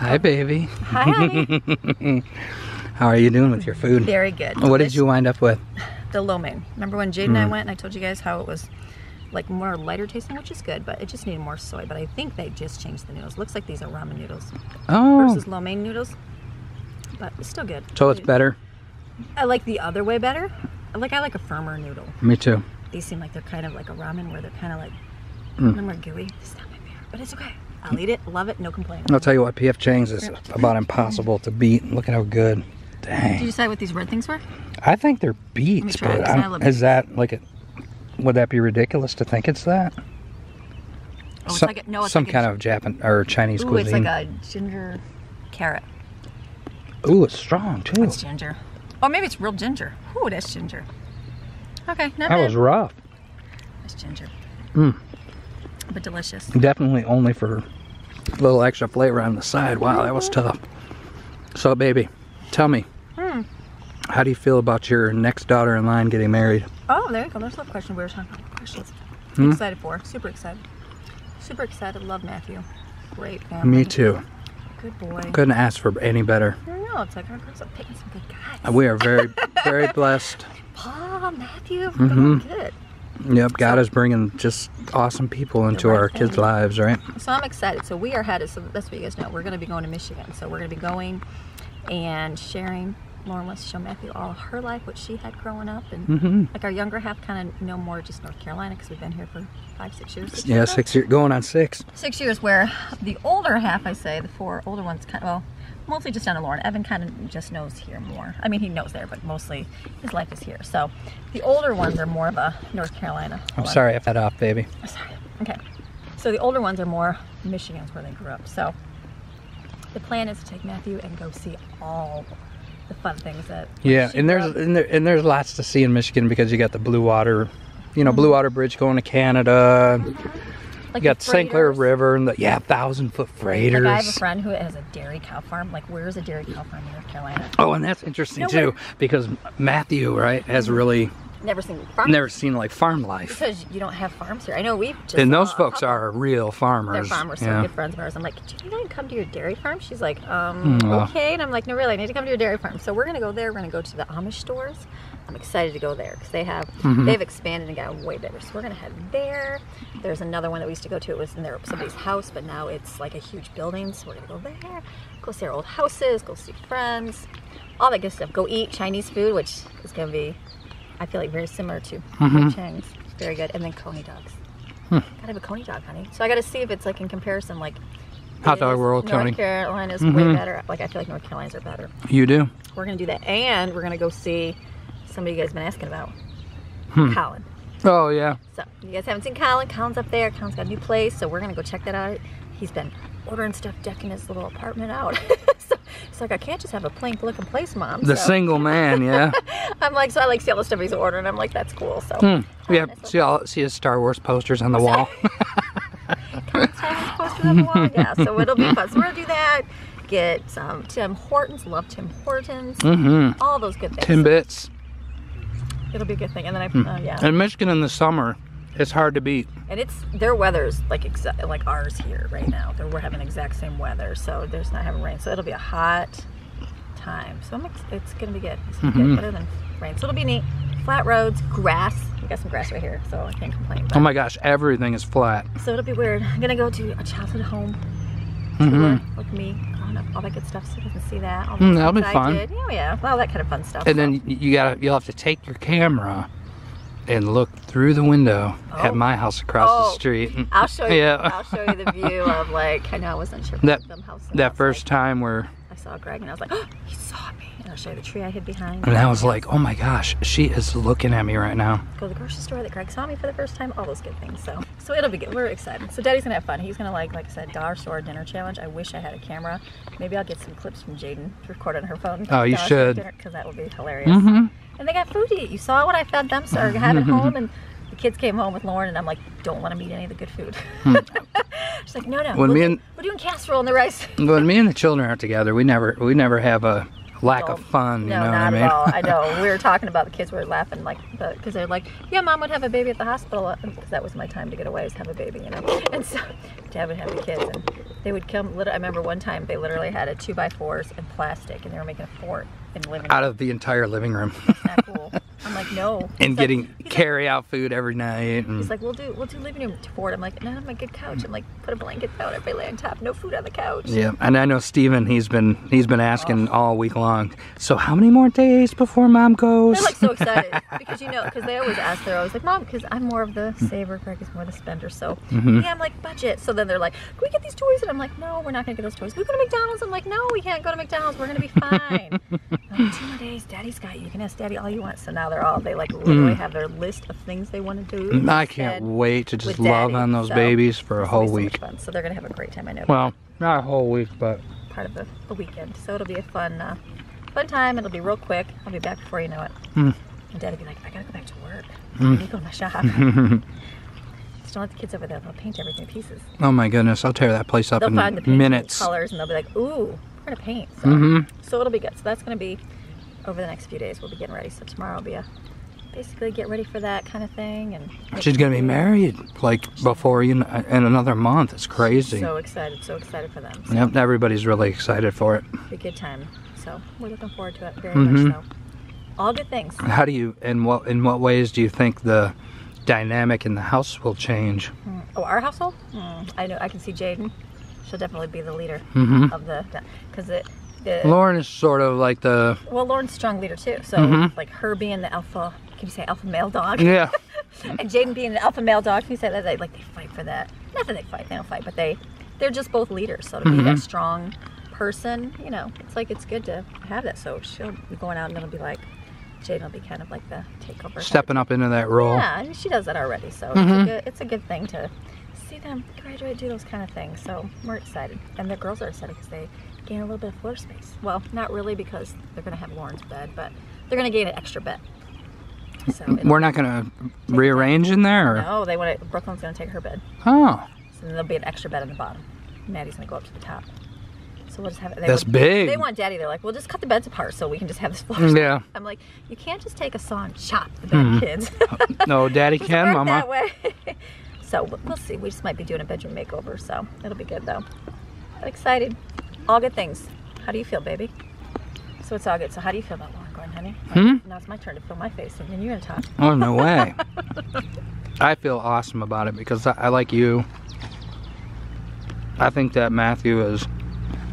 Hi, baby. Hi. How are you doing with your food? Very good. What did you wind up with? The lo mein. Remember when Jade and I went and I told you guys how it was like more lighter tasting, which is good, but it just needed more soy. But I think they just changed the noodles. Looks like these are ramen noodles Oh, versus lo mein noodles. But it's still good. so it's better. I like the other way better. Like I like a firmer noodle. Me too. These seem like they're kind of like a ramen where they're kind of like a Mm. little more gooey. It's not my favorite, but it's okay. I'll eat it, love it, no complaint. I'll tell you what, PF Chang's is about impossible to beat. Look at how good. Dang. Did you decide what these red things were? I think they're beets, but this. I I love is that like a, would that be ridiculous to think it's that? Oh, it's some like a, no, it's some like kind a, of Japan or Chinese Ooh, it's like a ginger carrot. Ooh, it's strong too. It's ginger. Oh, maybe it's real ginger. Ooh, that's ginger. Okay, not That bad. was rough. It's ginger. Mm. But delicious. Definitely only for a little extra flavor on the side. Wow, that was tough. So, baby, tell me, Hmm. how do you feel about your next daughter in line getting married? Oh, there you go. There's a question we were talking about. Questions. Hmm? Excited for. Super excited. Super excited. Love Matthew. Great family. Me too. Good boy. Couldn't ask for any better. I know. It's like our girls are picking some good guys. We are very, very blessed. Paul, Matthew, we're Mhm. good. Yep, God is bringing just awesome people into right our kids' lives, right? So I'm excited. So we are headed. So that's what you guys know. We're going to be going to Michigan. So we're going to be going and sharing. Lauren wants to show Matthew all her life, what she had growing up, and Mm-hmm. like our younger half kind of know more just North Carolina because we've been here for five, six years. Six Yeah, years six years, going on six. six years where the older half i say the four older ones kind of well mostly just down to lauren evan kind of just knows here more i mean he knows there but mostly his life is here so the older ones are more of a north carolina I'm on. sorry I fed off, baby. Oh, sorry okay so the older ones are more michigan's where they grew up so the plan is to take matthew and go see all the fun things that Yeah, and there's and, there, and there's lots to see in Michigan because you got the Blue Water, you know, Mm-hmm. Blue Water Bridge going to Canada. Like You got St. Clair. River and the yeah thousand foot freighters. like i have a friend who has a dairy cow farm like where's a dairy cow farm in north carolina Oh, and that's interesting No, too because Matthew, right, has really never seen farm never seen like farm life. because you don't have farms here i know we've just And those folks are real farmers. They're farmers, so good friends of ours. I'm like, do you need to come to your dairy farm? She's like, um, Hmm, well. okay. And I'm like, no, really, I need to come to your dairy farm. So we're gonna go there. We're gonna go to the Amish stores I'm excited to go there because they have Mhm. they've expanded and gotten way bigger. So we're gonna head there. There's another one that we used to go to. It was in their somebody's house, but now it's like a huge building. So we're gonna go there, go see our old houses, go see friends, all that good stuff. Go eat Chinese food, which is gonna be, I feel like very similar to Mhm. Chang's. Very good. And then coney dogs. Hmm. Gotta have a coney dog, honey. So I gotta see if it's like in comparison, like Hot dog world, North Tony. Carolina's way Mhm. better. Like I feel like North Carolina's are better. You do? We're gonna do that, and we're gonna go see somebody you guys been asking about, Hmm. Colin. Oh yeah. So you guys haven't seen Colin. Colin's up there. Colin's got a new place, so we're gonna go check that out. He's been ordering stuff, decking his little apartment out. so it's like I can't just have a plain looking place, mom. The so single man, yeah. I'm like, so I like see all the stuff he's ordering. I'm like, that's cool. So Hmm. Yeah, see all see his Star Wars posters on the wall. Colin's having posters on the wall. Yeah, so it'll be fun. So we're gonna do that. Get some Tim Hortons. Love Tim Hortons. mm-hmm. All those good things. Timbits. It'll be a good thing. And then I, Hmm. uh, yeah. And Michigan in the summer, it's hard to beat. And it's their weather's like exa- like ours here right now. They're, we're having exact same weather, so there's not having rain. So it'll be a hot time. So I'm ex- it's gonna be good. It's gonna be Mhm. good, better than rain. So it'll be neat. Flat roads, grass. We got some grass right here, so I can't complain. But- Oh my gosh, everything is flat. So it'll be weird. I'm gonna go to a childhood home hmm tour with me, up, all that good stuff so you can see that. All mm, that'll be fun. Oh yeah, all that kind of fun stuff. And so. then you gotta you'll have to take your camera and look through the window at Oh. my house across Oh. the street. I'll show you. Yeah. I'll show you the view of like I know I wasn't sure. That- that first time where I saw Greg and I was like, oh, he saw me. I'll show you the tree I hid behind. and I was like, oh my gosh, she is looking at me right now. go to the grocery store that Greg saw me for the first time. All those good things. So, so it'll be good. We're excited. So Daddy's gonna have fun. He's gonna like, like I said, dollar store dinner challenge. I wish I had a camera. Maybe I'll get some clips from Jaden to record on her phone. Oh, you should. because that would be hilarious. Mm-hmm. And they got food to eat. You saw what I fed them, so I had at home, and the kids came home with Lauren, and I'm like, don't let them eat any of the good food. She's like, no, no. Hmm. When we'll me do- and- we're doing casserole and the rice. When me and the children are together, we never we never have a lack of fun. You no, know not I mean? at all. I know. We were talking about the kids were laughing like because they're like, yeah, mom would have a baby at the hospital uh, because that was my time to get away is have a baby, you know. And so dad would have the kids and they would come. I remember one time they literally had a two by fours and plastic and they were making a fort in living. Out of the entire living room Isn't that cool? I'm like, no. and He's getting like- carry out food every night. And, He's like, we'll do we'll do living room fort. I'm like, not on my good couch. I'm like, put a blanket down, everybody lay on top, no food on the couch. yeah, and I know Steven, he's been he's been asking all week long. So how many more days before mom goes? They're like so excited because you know, because they always ask, they're always like, Mom, because I'm more of the saver, Greg is more the spender. So Mhm. yeah, I'm like budget. So then they're like, Can we get these toys? And I'm like, No, we're not gonna get those toys. Can we go to McDonald's? I'm like, No, we can't go to McDonald's. We're gonna be fine. Like, Two more days. Daddy's got you. You can ask Daddy all you want. So now they're all they like literally have their list of things they want to do. Mm, I can't wait to just love on those So, babies for a whole so week. fun. So they're gonna have a great time. I know. Well, not a whole week, but part of the, the weekend. So it'll be a fun, uh, fun time. It'll be real quick. I'll be back before you know it. Mm. And Dad'll be like, I gotta go back to work. Mm. I need to go to my shop. Just don't let the kids over there. They'll paint everything to pieces. oh my goodness, I'll tear that place up They'll in find the minutes. colors and they'll be like, ooh, we're gonna paint. So, Mm-hmm. so it'll be good. So that's gonna be over the next few days. We'll be getting ready. So tomorrow will be a basically get ready for that kind of thing. And She's gonna be married like before you kn- in another month. It's crazy. So excited, so excited for them. So Yep, everybody's really excited for it. be a good time. So we're looking forward to it very Mhm. much. So all good things. How do you in what in what ways do you think the dynamic in the house will change? Mm. Oh, our household? Mm. I know. I can see Jaden. She'll definitely be the leader Mhm. of the because it. The, Lauren is sort of like the well, Lauren's a strong leader too. So Mhm. like her being the alpha, can you say alpha male dog? yeah. and Jaden being an alpha male dog, can you say that? They like they fight for that. Not that they fight, they don't fight, but they they're just both leaders. So to be that Mhm. strong person, you know, it's like it's good to have that. So she'll be going out and it'll be like Jaden will be kind of like the takeover. Stepping up into that role. Yeah, and she does that already. So it's, Mhm. a good, it's a good thing to see them graduate, do those kind of things. So we're excited. And the girls are excited because they gain a little bit of floor space. Well, not really because they're going to have Lauren's bed, but they're going to gain an extra bed. So We're not gonna rearrange in there. Or? no, they want to, Brooklyn's going to take her bed. Oh, So then there'll be an extra bed on the bottom. Maddie's going to go up to the top. So we'll just have it. They that's want- big. They want daddy. They're like, well, just cut the beds apart so we can just have this floor. Mm, space." yeah. I'm like, you can't just take a saw and chop the bed, Mhm. kids. No, Daddy can, Mama. That way. so we'll- see. We just might be doing a bedroom makeover, so it'll be good though. But excited. All good things. How do you feel, baby? So it's all good. So how do you feel about Lauren? Honey. Hmm? Now it's my turn to fill my face, and then you're gonna talk. Oh, no way. I feel awesome about it because I, I like you. I think that Matthew is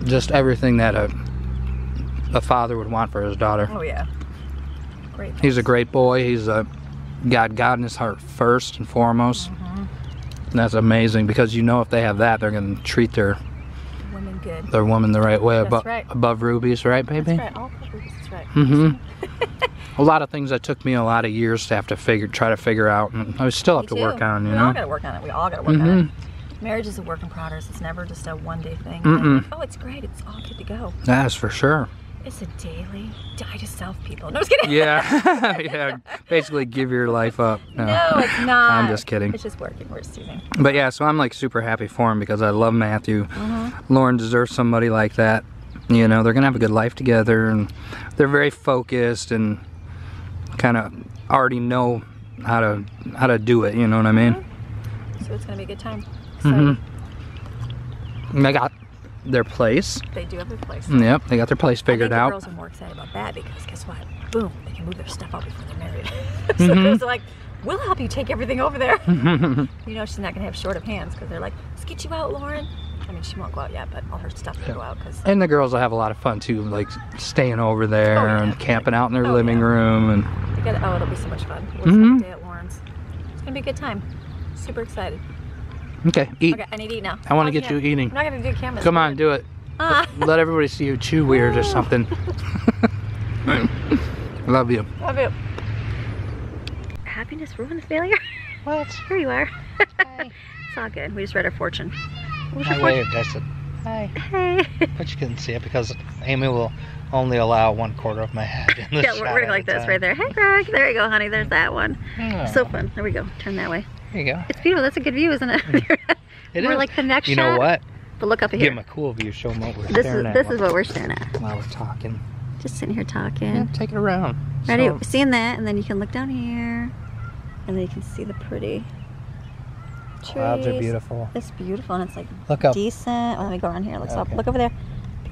just everything that a, a father would want for his daughter. Oh yeah. Great. He's a great boy. He's a got God in his heart first and foremost. That's amazing because you know if they have that, they're going to treat their Women good. their woman the right way That's above right. above rubies, right, baby? That's right. All purposes, that's right. Mm-hmm. a lot of things that took me a lot of years to have to figure, try to figure out, and I still have Me to work too. on. You we all know. gotta work on it. We all gotta work on Mhm. it. Marriage is a work in progress. It's never just a one day thing. Mm-mm. Oh, it's great. It's all good to go. That's for sure. It's a daily die to self, people. No, I was kidding. Yeah, yeah. Basically, give your life up. No, it's not. I'm just kidding. It's just working. We're just. But yeah, so I'm like super happy for him because I love Matthew. Mm-hmm. Lauren deserves somebody like that. You know, they're gonna have a good life together, and they're very focused and kind of already know how to how to do it. You know what I mean? So it's gonna be a good time. So Mhm. And They got their place. they do have their place. Yep, they got their place I figured think the out. girls are more excited about that because guess what? Boom, they can move their stuff out before they're married. so Mhm. the girls are like, "We'll help you take everything over there." you know she's not gonna have short of hands because they're like, "Let's get you out, Lauren." I mean, she won't go out yet, but all her stuff will go out because and the girls will have a lot of fun too, like staying over there Oh, yeah. and camping out in their Oh, living yeah. room and we got. Oh, it'll be so much fun. We'll Mhm. day at Lauren's. It's gonna be a good time. Super excited. Okay, eat. Okay, I need to eat now. I want Oh, to get yeah. you eating. I'm not gonna do cameras. Come on, do it. Ah, Let everybody see you chew weird or something. Love you. love you. Happiness ruin the failure. What? Here you are. it's all good. We just read our fortune. What was I your fortune? waved. I said, hi. Hey. But you couldn't see it because Amy will only allow one quarter of my head in the yeah, we're, shot we're like this time. right there. Hey, Greg. There you go, honey. There's that one. Oh, So fun. There we go. Turn that way. There you go. It's beautiful. That's a good view, isn't it? It we're is. like the next You shot. know what? But look up here. Give them a cool view. Show them what we're This is at. this is what we're staring at. while we're talking. Just sitting here talking. Yeah, take it around. Ready? So- Seeing that, and then you can look down here, and then you can see the pretty trees. Clouds are beautiful. It's beautiful, and it's like Look up. decent. Oh, let me go around here. Look up. Okay. Look over there.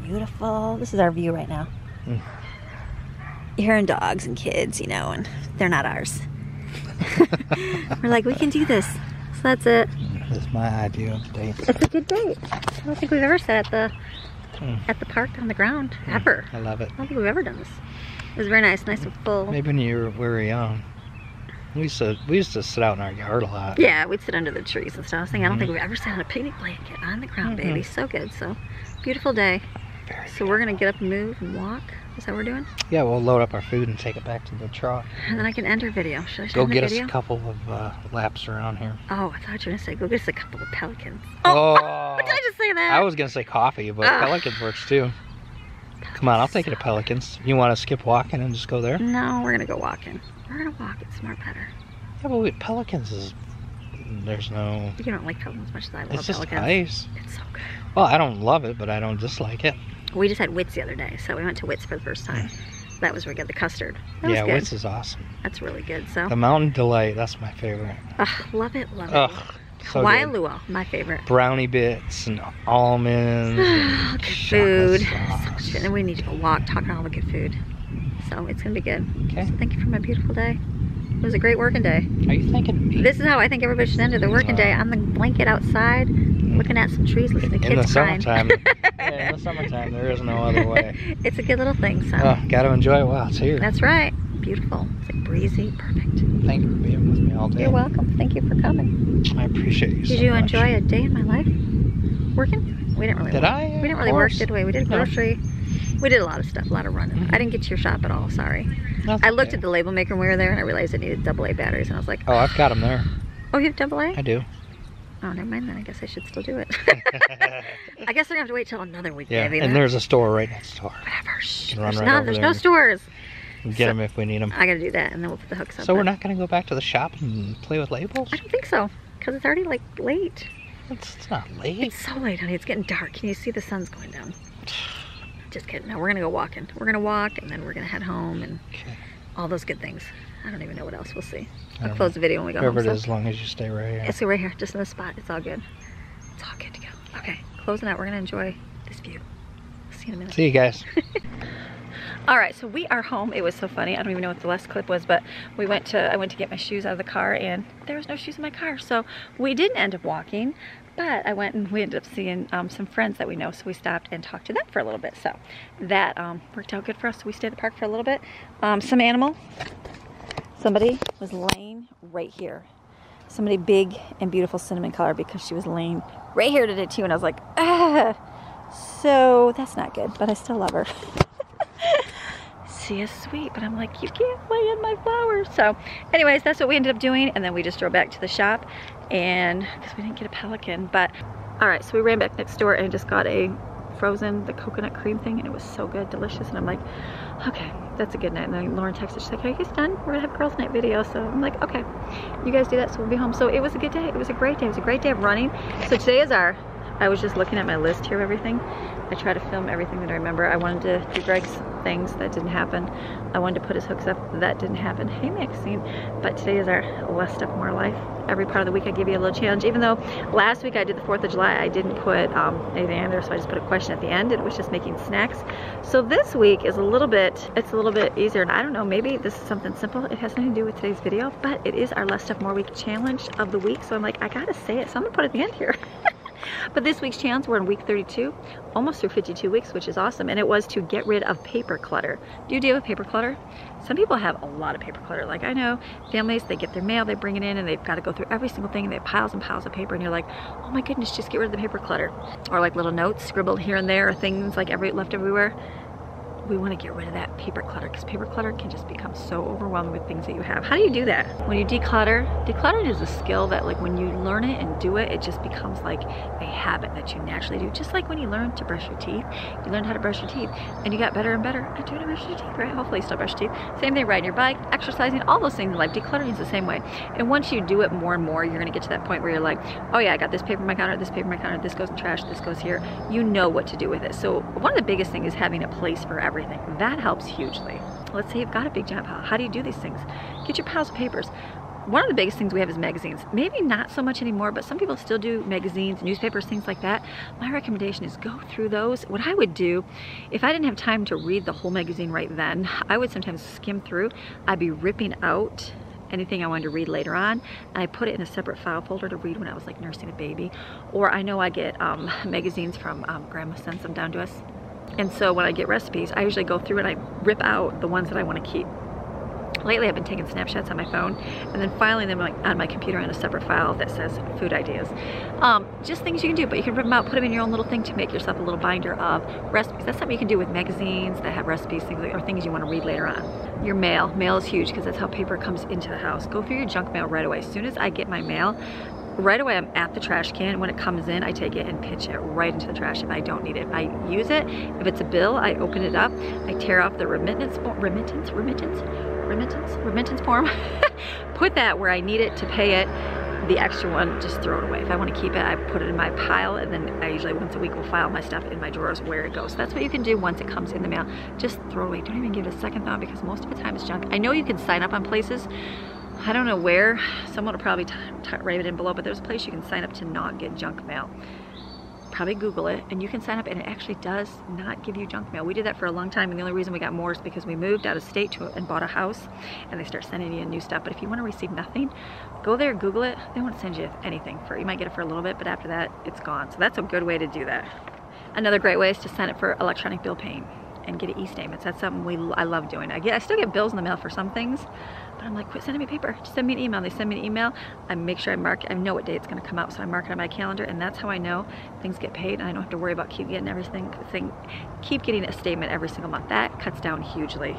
Beautiful. This is our view right now. Mm. You're hearing dogs and kids, you know, and they're not ours. We're like, we can do this. So that's it. This is my idea of the date. It's a good date. I don't think we've ever sat at the Mm. at the park on the ground ever. I love it. I don't think we've ever done this. It was very nice, nice and full. Maybe when you were, we were young. We used to we used to sit out in our yard a lot. Yeah, we'd sit under the trees and stuff. I was thinking, I don't think Mhm. we've ever sat on a picnic blanket on the ground, Mhm. baby. So good. So beautiful day. Very So we're gonna get up and move and walk. Is that what we're doing? Yeah, we'll load up our food and take it back to the truck. And then I can end our video. Should I Go get us a couple of uh, laps around here. Oh, I thought you were gonna say go get us a couple of pelicans. Oh, Did I just say that? I was gonna say coffee, but Ah. Pelicans works too. Come on, I'll take you to Pelicans. You want to skip walking and just go there? No, we're gonna go walking. We're gonna walk. It's smart better. Yeah, but wait, Pelicans is there's no. You don't like pelicans as much as I love Pelicans. It's just pelicans. ice. It's so good. Well, I don't love it, but I don't dislike it. We just had Whit's the other day, so we went to Whit's for the first time. That was really good. The custard. That yeah, was good. Whit's is awesome. That's really good. So, The Mountain Delight, that's my favorite. Ugh, love it, love it. Ugh, so Hawaii my favorite. Brownie bits and almonds. and good food. So. And we need to go walk, talk about all the good food. So it's gonna be good. Okay. So thank you for my beautiful day. It was a great working day. Are you thinking of me? This is how I think everybody should end their working day on the blanket outside, looking at some trees, listening to in the kids crying. summertime? yeah, in the summertime, there is no other way. it's a good little thing. So Oh, gotta enjoy it while it's here. that's right. Beautiful. It's like breezy. Perfect. Thank you for being with me all day. You're welcome. Thank you for coming. I appreciate you. Did so you much. enjoy a day in my life? Working? We didn't really Did work. I? We didn't Of really work, did we? We did No. grocery. We did a lot of stuff, a lot of running. Mhm. I didn't get to your shop at all, sorry. That's I looked okay. at the label maker when we were there and I realized I needed double A batteries and I was like, Oh, I've got them there. oh, you have double A? I do. Oh, never mind then. I guess I should still do it. I guess I'm gonna have to wait till another week, yeah, maybe. and then. there's a store right next door. Whatever. Shh. There's right none. There's there no stores. Get So- them if we need them. I gotta do that and then we'll put the hooks up. So we're not gonna go back to the shop and play with labels? I don't think so. Because it's already like late. It's, it's not late. It's so late, honey. It's getting dark. Can you see the sun's going down? Just kidding. No, we're gonna go walking. We're gonna walk and then we're gonna head home and Okay. all those good things. I don't even know what else we'll see. I'll close the video when we go Whoever home. it so- as long as you stay right here. It's right here, just in the spot. It's all good. It's all good to go. Okay, closing out. We're gonna enjoy this view. See you in a minute. See you guys. All right, so we are home. It was so funny. I don't even know what the last clip was, but we went to, I went to get my shoes out of the car and there was no shoes in my car. So we didn't end up walking, but I went and we ended up seeing um, some friends that we know. So we stopped and talked to them for a little bit. So that um, worked out good for us. So we stayed at the park for a little bit. Um, some animal, somebody was laying right here. Somebody big and beautiful cinnamon color because she was laying right here today too. And I was like, ah. So that's not good, but I still love her. she is sweet, but I'm like, you can't lay in my flowers. So anyways, that's what we ended up doing. And then we just drove back to the shop and because we didn't get a pelican, but all right, so we ran back next door and just got a frozen, the coconut cream thing, and it was so good, delicious. And I'm like, okay, that's a good night. And then Lauren texted, she's like, are you guys done? We're gonna have girls night video. So I'm like, okay, you guys do that, so we'll be home. So it was a good day. It was a great day. It was a great day of running. So today is our, I was just looking at my list here of everything. I try to film everything that I remember. I wanted to do Greg's things, that didn't happen. I wanted to put his hooks up, that didn't happen. Hey Maxine, but today is our less stuff, more life. Every part of the week I give you a little challenge, even though last week I did the 4th of July, I didn't put um, anything in there, so I just put a question at the end, it was just making snacks. So this week is a little bit, it's a little bit easier, and I don't know, maybe this is something simple. It has nothing to do with today's video, but it is our less stuff, more week challenge of the week, so I'm like, I gotta say it, so I'm gonna put it at the end here. But this week's challenge, we're in week 32, almost through 52 weeks, which is awesome. And it was to get rid of paper clutter. Do you deal with paper clutter? Some people have a lot of paper clutter. Like I know families, they get their mail, they bring it in and they've got to go through every single thing and they have piles and piles of paper and you're like, oh my goodness, just get rid of the paper clutter. Or like little notes scribbled here and there or things like every left everywhere we want to get rid of that paper clutter because paper clutter can just become so overwhelming with things that you have. How do you do that? When you declutter, decluttering is a skill that like when you learn it and do it, it just becomes like a habit that you naturally do. Just like when you learn to brush your teeth, you learn how to brush your teeth and you got better and better at doing to brush your teeth, right? Hopefully you still brush your teeth. Same thing, riding your bike, exercising, all those things in life. Decluttering is the same way. And once you do it more and more, you're gonna get to that point where you're like, oh yeah, I got this paper on my counter, this paper on my counter, this goes in trash, this goes here. You know what to do with it. So one of the biggest things is having a place for everything. That helps hugely. Let's say you've got a big giant pile. How do you do these things? Get your piles of papers. One of the biggest things we have is magazines. Maybe not so much anymore, but some people still do magazines, newspapers, things like that. My recommendation is go through those. What I would do, if I didn't have time to read the whole magazine right then, I would sometimes skim through. I'd be ripping out anything I wanted to read later on and I put it in a separate file folder to read when I was like nursing a baby or I know I get um, magazines from um, grandma sends them down to us and so when I get recipes, I usually go through and I rip out the ones that I want to keep. Lately I've been taking snapshots on my phone and then filing them on my computer in a separate file that says food ideas. Um, just things you can do, but you can rip them out, put them in your own little thing to make yourself a little binder of recipes. That's something you can do with magazines that have recipes, things like, or things you want to read later on. Your mail. Mail is huge because that's how paper comes into the house. Go through your junk mail right away. As soon as I get my mail, right away I'm at the trash can. When it comes in, I take it and pitch it right into the trash if I don't need it. I use it. If it's a bill, I open it up. I tear off the remittance, remittance, remittance, remittance, remittance form. put that where I need it to pay it. The extra one, just throw it away. If I want to keep it, I put it in my pile and then I usually once a week will file my stuff in my drawers where it goes. So that's what you can do once it comes in the mail. Just throw it away. Don't even give it a second thought because most of the time it's junk. I know you can sign up on places I don't know where, someone will probably write it in below, but there's a place you can sign up to not get junk mail. Probably Google it, and you can sign up, and it actually does not give you junk mail. We did that for a long time, and the only reason we got more is because we moved out of state to and bought a house, and they start sending you new stuff. But if you want to receive nothing, go there, Google it. They won't send you anything for. You might get it for a little bit, but after that, it's gone. So that's a good way to do that. Another great way is to sign up for electronic bill paying and get e-statements. That's something we I love doing. I get I still get bills in the mail for some things, but I'm like, quit sending me paper. Just send me an email. They send me an email. I make sure I mark. I know what day it's going to come out, so I mark it on my calendar, and that's how I know things get paid, and I don't have to worry about keep getting everything. Thing, keep getting a statement every single month. That cuts down hugely.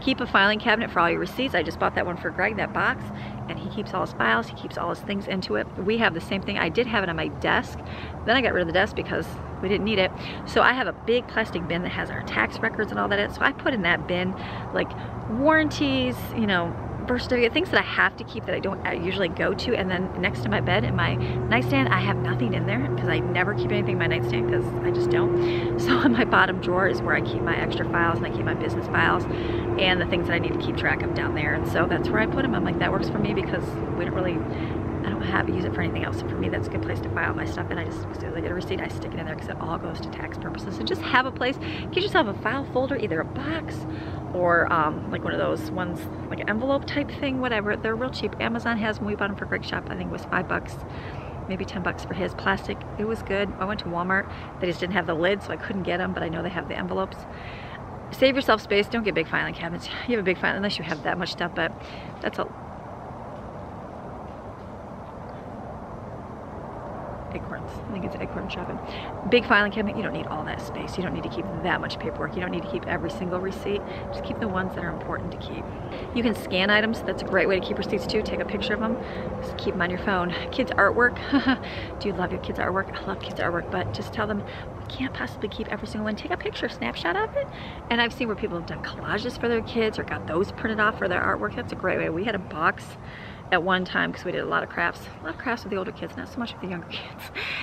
Keep a filing cabinet for all your receipts. I just bought that one for Greg, that box, and he keeps all his files, he keeps all his things into it. We have the same thing. I did have it on my desk. Then I got rid of the desk because we didn't need it. So I have a big plastic bin that has our tax records and all that in So I put in that bin like warranties, you know, birth certificate, things that I have to keep that I don't usually go to. And then next to my bed in my nightstand, I have nothing in there because I never keep anything in my nightstand because I just don't. So in my bottom drawer is where I keep my extra files and I keep my business files and the things that I need to keep track of down there. And so that's where I put them. I'm like, that works for me because we don't really I don't have use it for anything else. So for me, that's a good place to file my stuff. And I just, as soon as I get a receipt, I stick it in there because it all goes to tax purposes. So just have a place, get yourself a file folder, either a box or um, like one of those ones, like an envelope type thing, whatever. They're real cheap. Amazon has them. We bought them for Greg Shop. I think it was five bucks maybe 10 bucks for his plastic. It was good. I went to Walmart. They just didn't have the lid, so I couldn't get them, but I know they have the envelopes. Save yourself space. Don't get big filing cabinets. You have a big file, unless you have that much stuff, but that's a acorns. I think it's acorn shopping. Big filing cabinet, you don't need all that space. You don't need to keep that much paperwork. You don't need to keep every single receipt. Just keep the ones that are important to keep. You can scan items. That's a great way to keep receipts too. Take a picture of them. Just keep them on your phone. Kids artwork. Do you love your kids artwork? I love kids artwork, but just tell them we can't possibly keep every single one. Take a picture, snapshot of it. And I've seen where people have done collages for their kids or got those printed off for their artwork. That's a great way. We had a box at one time because we did a lot of crafts. A lot of crafts with the older kids, not so much with the younger kids.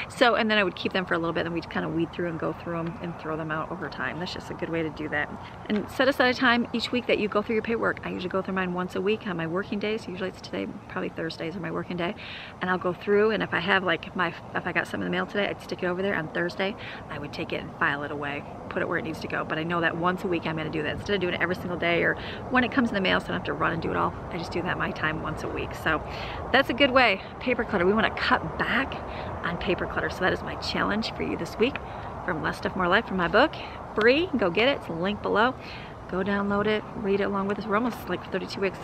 So, and then I would keep them for a little bit and we'd kind of weed through and go through them and throw them out over time. That's just a good way to do that. And set aside a time each week that you go through your paperwork. I usually go through mine once a week on my working days. Usually it's today, probably Thursdays are my working day. And I'll go through and if I have like my, if I got something in the mail today, I'd stick it over there on Thursday. I would take it and file it away, put it where it needs to go. But I know that once a week I'm gonna do that. Instead of doing it every single day or when it comes in the mail so I don't have to run and do it all, I just do that my time once a week. So that's a good way. Paper clutter, we wanna cut back on paper clutter. So that is my challenge for you this week from Less Stuff More Life from my book. Free, go get it, it's linked below. Go download it, read it along with us. We're almost like 32 weeks.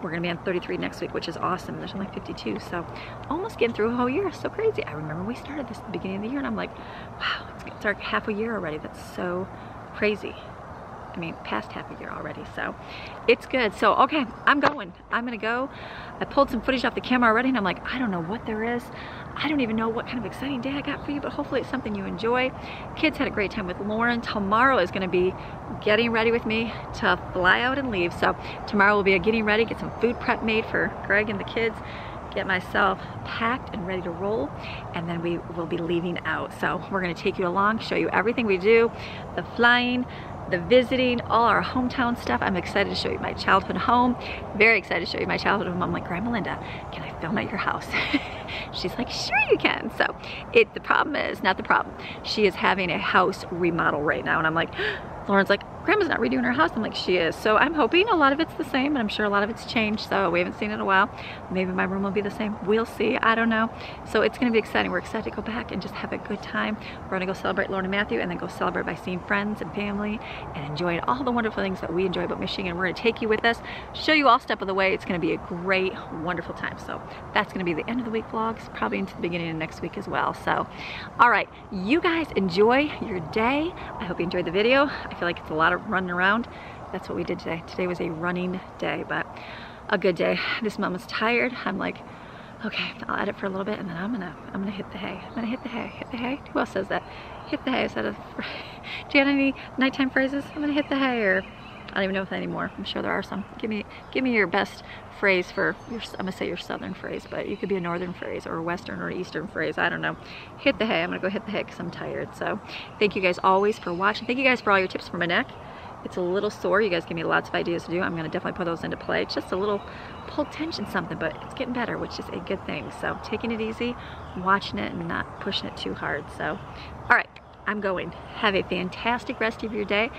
We're gonna be on 33 next week, which is awesome. There's only 52, so almost getting through a whole year. So crazy. I remember we started this at the beginning of the year and I'm like, wow, it's our half a year already. That's so crazy. I mean, past half a year already, so it's good. So, okay, I'm going. I'm gonna go. I pulled some footage off the camera already, and I'm like, I don't know what there is. I don't even know what kind of exciting day I got for you, but hopefully it's something you enjoy. Kids had a great time with Lauren. Tomorrow is gonna be getting ready with me to fly out and leave. So tomorrow will be a getting ready, get some food prep made for Greg and the kids get myself packed and ready to roll and then we will be leaving out so we're going to take you along show you everything we do the flying the visiting, all our hometown stuff. I'm excited to show you my childhood home. Very excited to show you my childhood home. I'm like, Grandma Linda, can I film at your house? She's like, sure you can. So it the problem is, not the problem, she is having a house remodel right now. And I'm like, Lauren's like, grandma's not redoing her house. I'm like, she is. So I'm hoping a lot of it's the same, and I'm sure a lot of it's changed. So we haven't seen it in a while. Maybe my room will be the same. We'll see. I don't know. So it's going to be exciting. We're excited to go back and just have a good time. We're going to go celebrate and Matthew, and then go celebrate by seeing friends and family and enjoying all the wonderful things that we enjoy about Michigan. We're going to take you with us, show you all step of the way. It's going to be a great, wonderful time. So that's going to be the end of the week vlogs, probably into the beginning of next week as well. So, all right, you guys enjoy your day. I hope you enjoyed the video. I feel like it's a lot of running around that's what we did today. Today was a running day, but a good day. This mom is tired. I'm like, okay, I'll edit for a little bit and then I'm gonna, I'm gonna hit the hay. I'm gonna hit the hay, hit the hay. Who else says that? Hit the hay instead of, do you have any nighttime phrases? I'm gonna hit the hay or, I don't even know if anymore. I'm sure there are some. Give me, give me your best phrase for your, I'm gonna say your southern phrase, but you could be a northern phrase or a western or eastern phrase. I don't know. Hit the hay. I'm gonna go hit the hay because I'm tired. So thank you guys always for watching. Thank you guys for all your tips for my neck. It's a little sore. You guys give me lots of ideas to do. I'm to definitely put those into play. It's just a little pull tension something, but it's getting better, which is a good thing. So taking it easy, watching it, and not pushing it too hard. So, all right, I'm going. Have a fantastic rest of your day,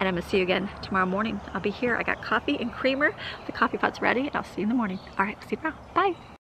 and I'm to see you again tomorrow morning. I'll be here. I got coffee and creamer. The coffee pot's ready, and I'll see you in the morning. All right, see you tomorrow. Bye.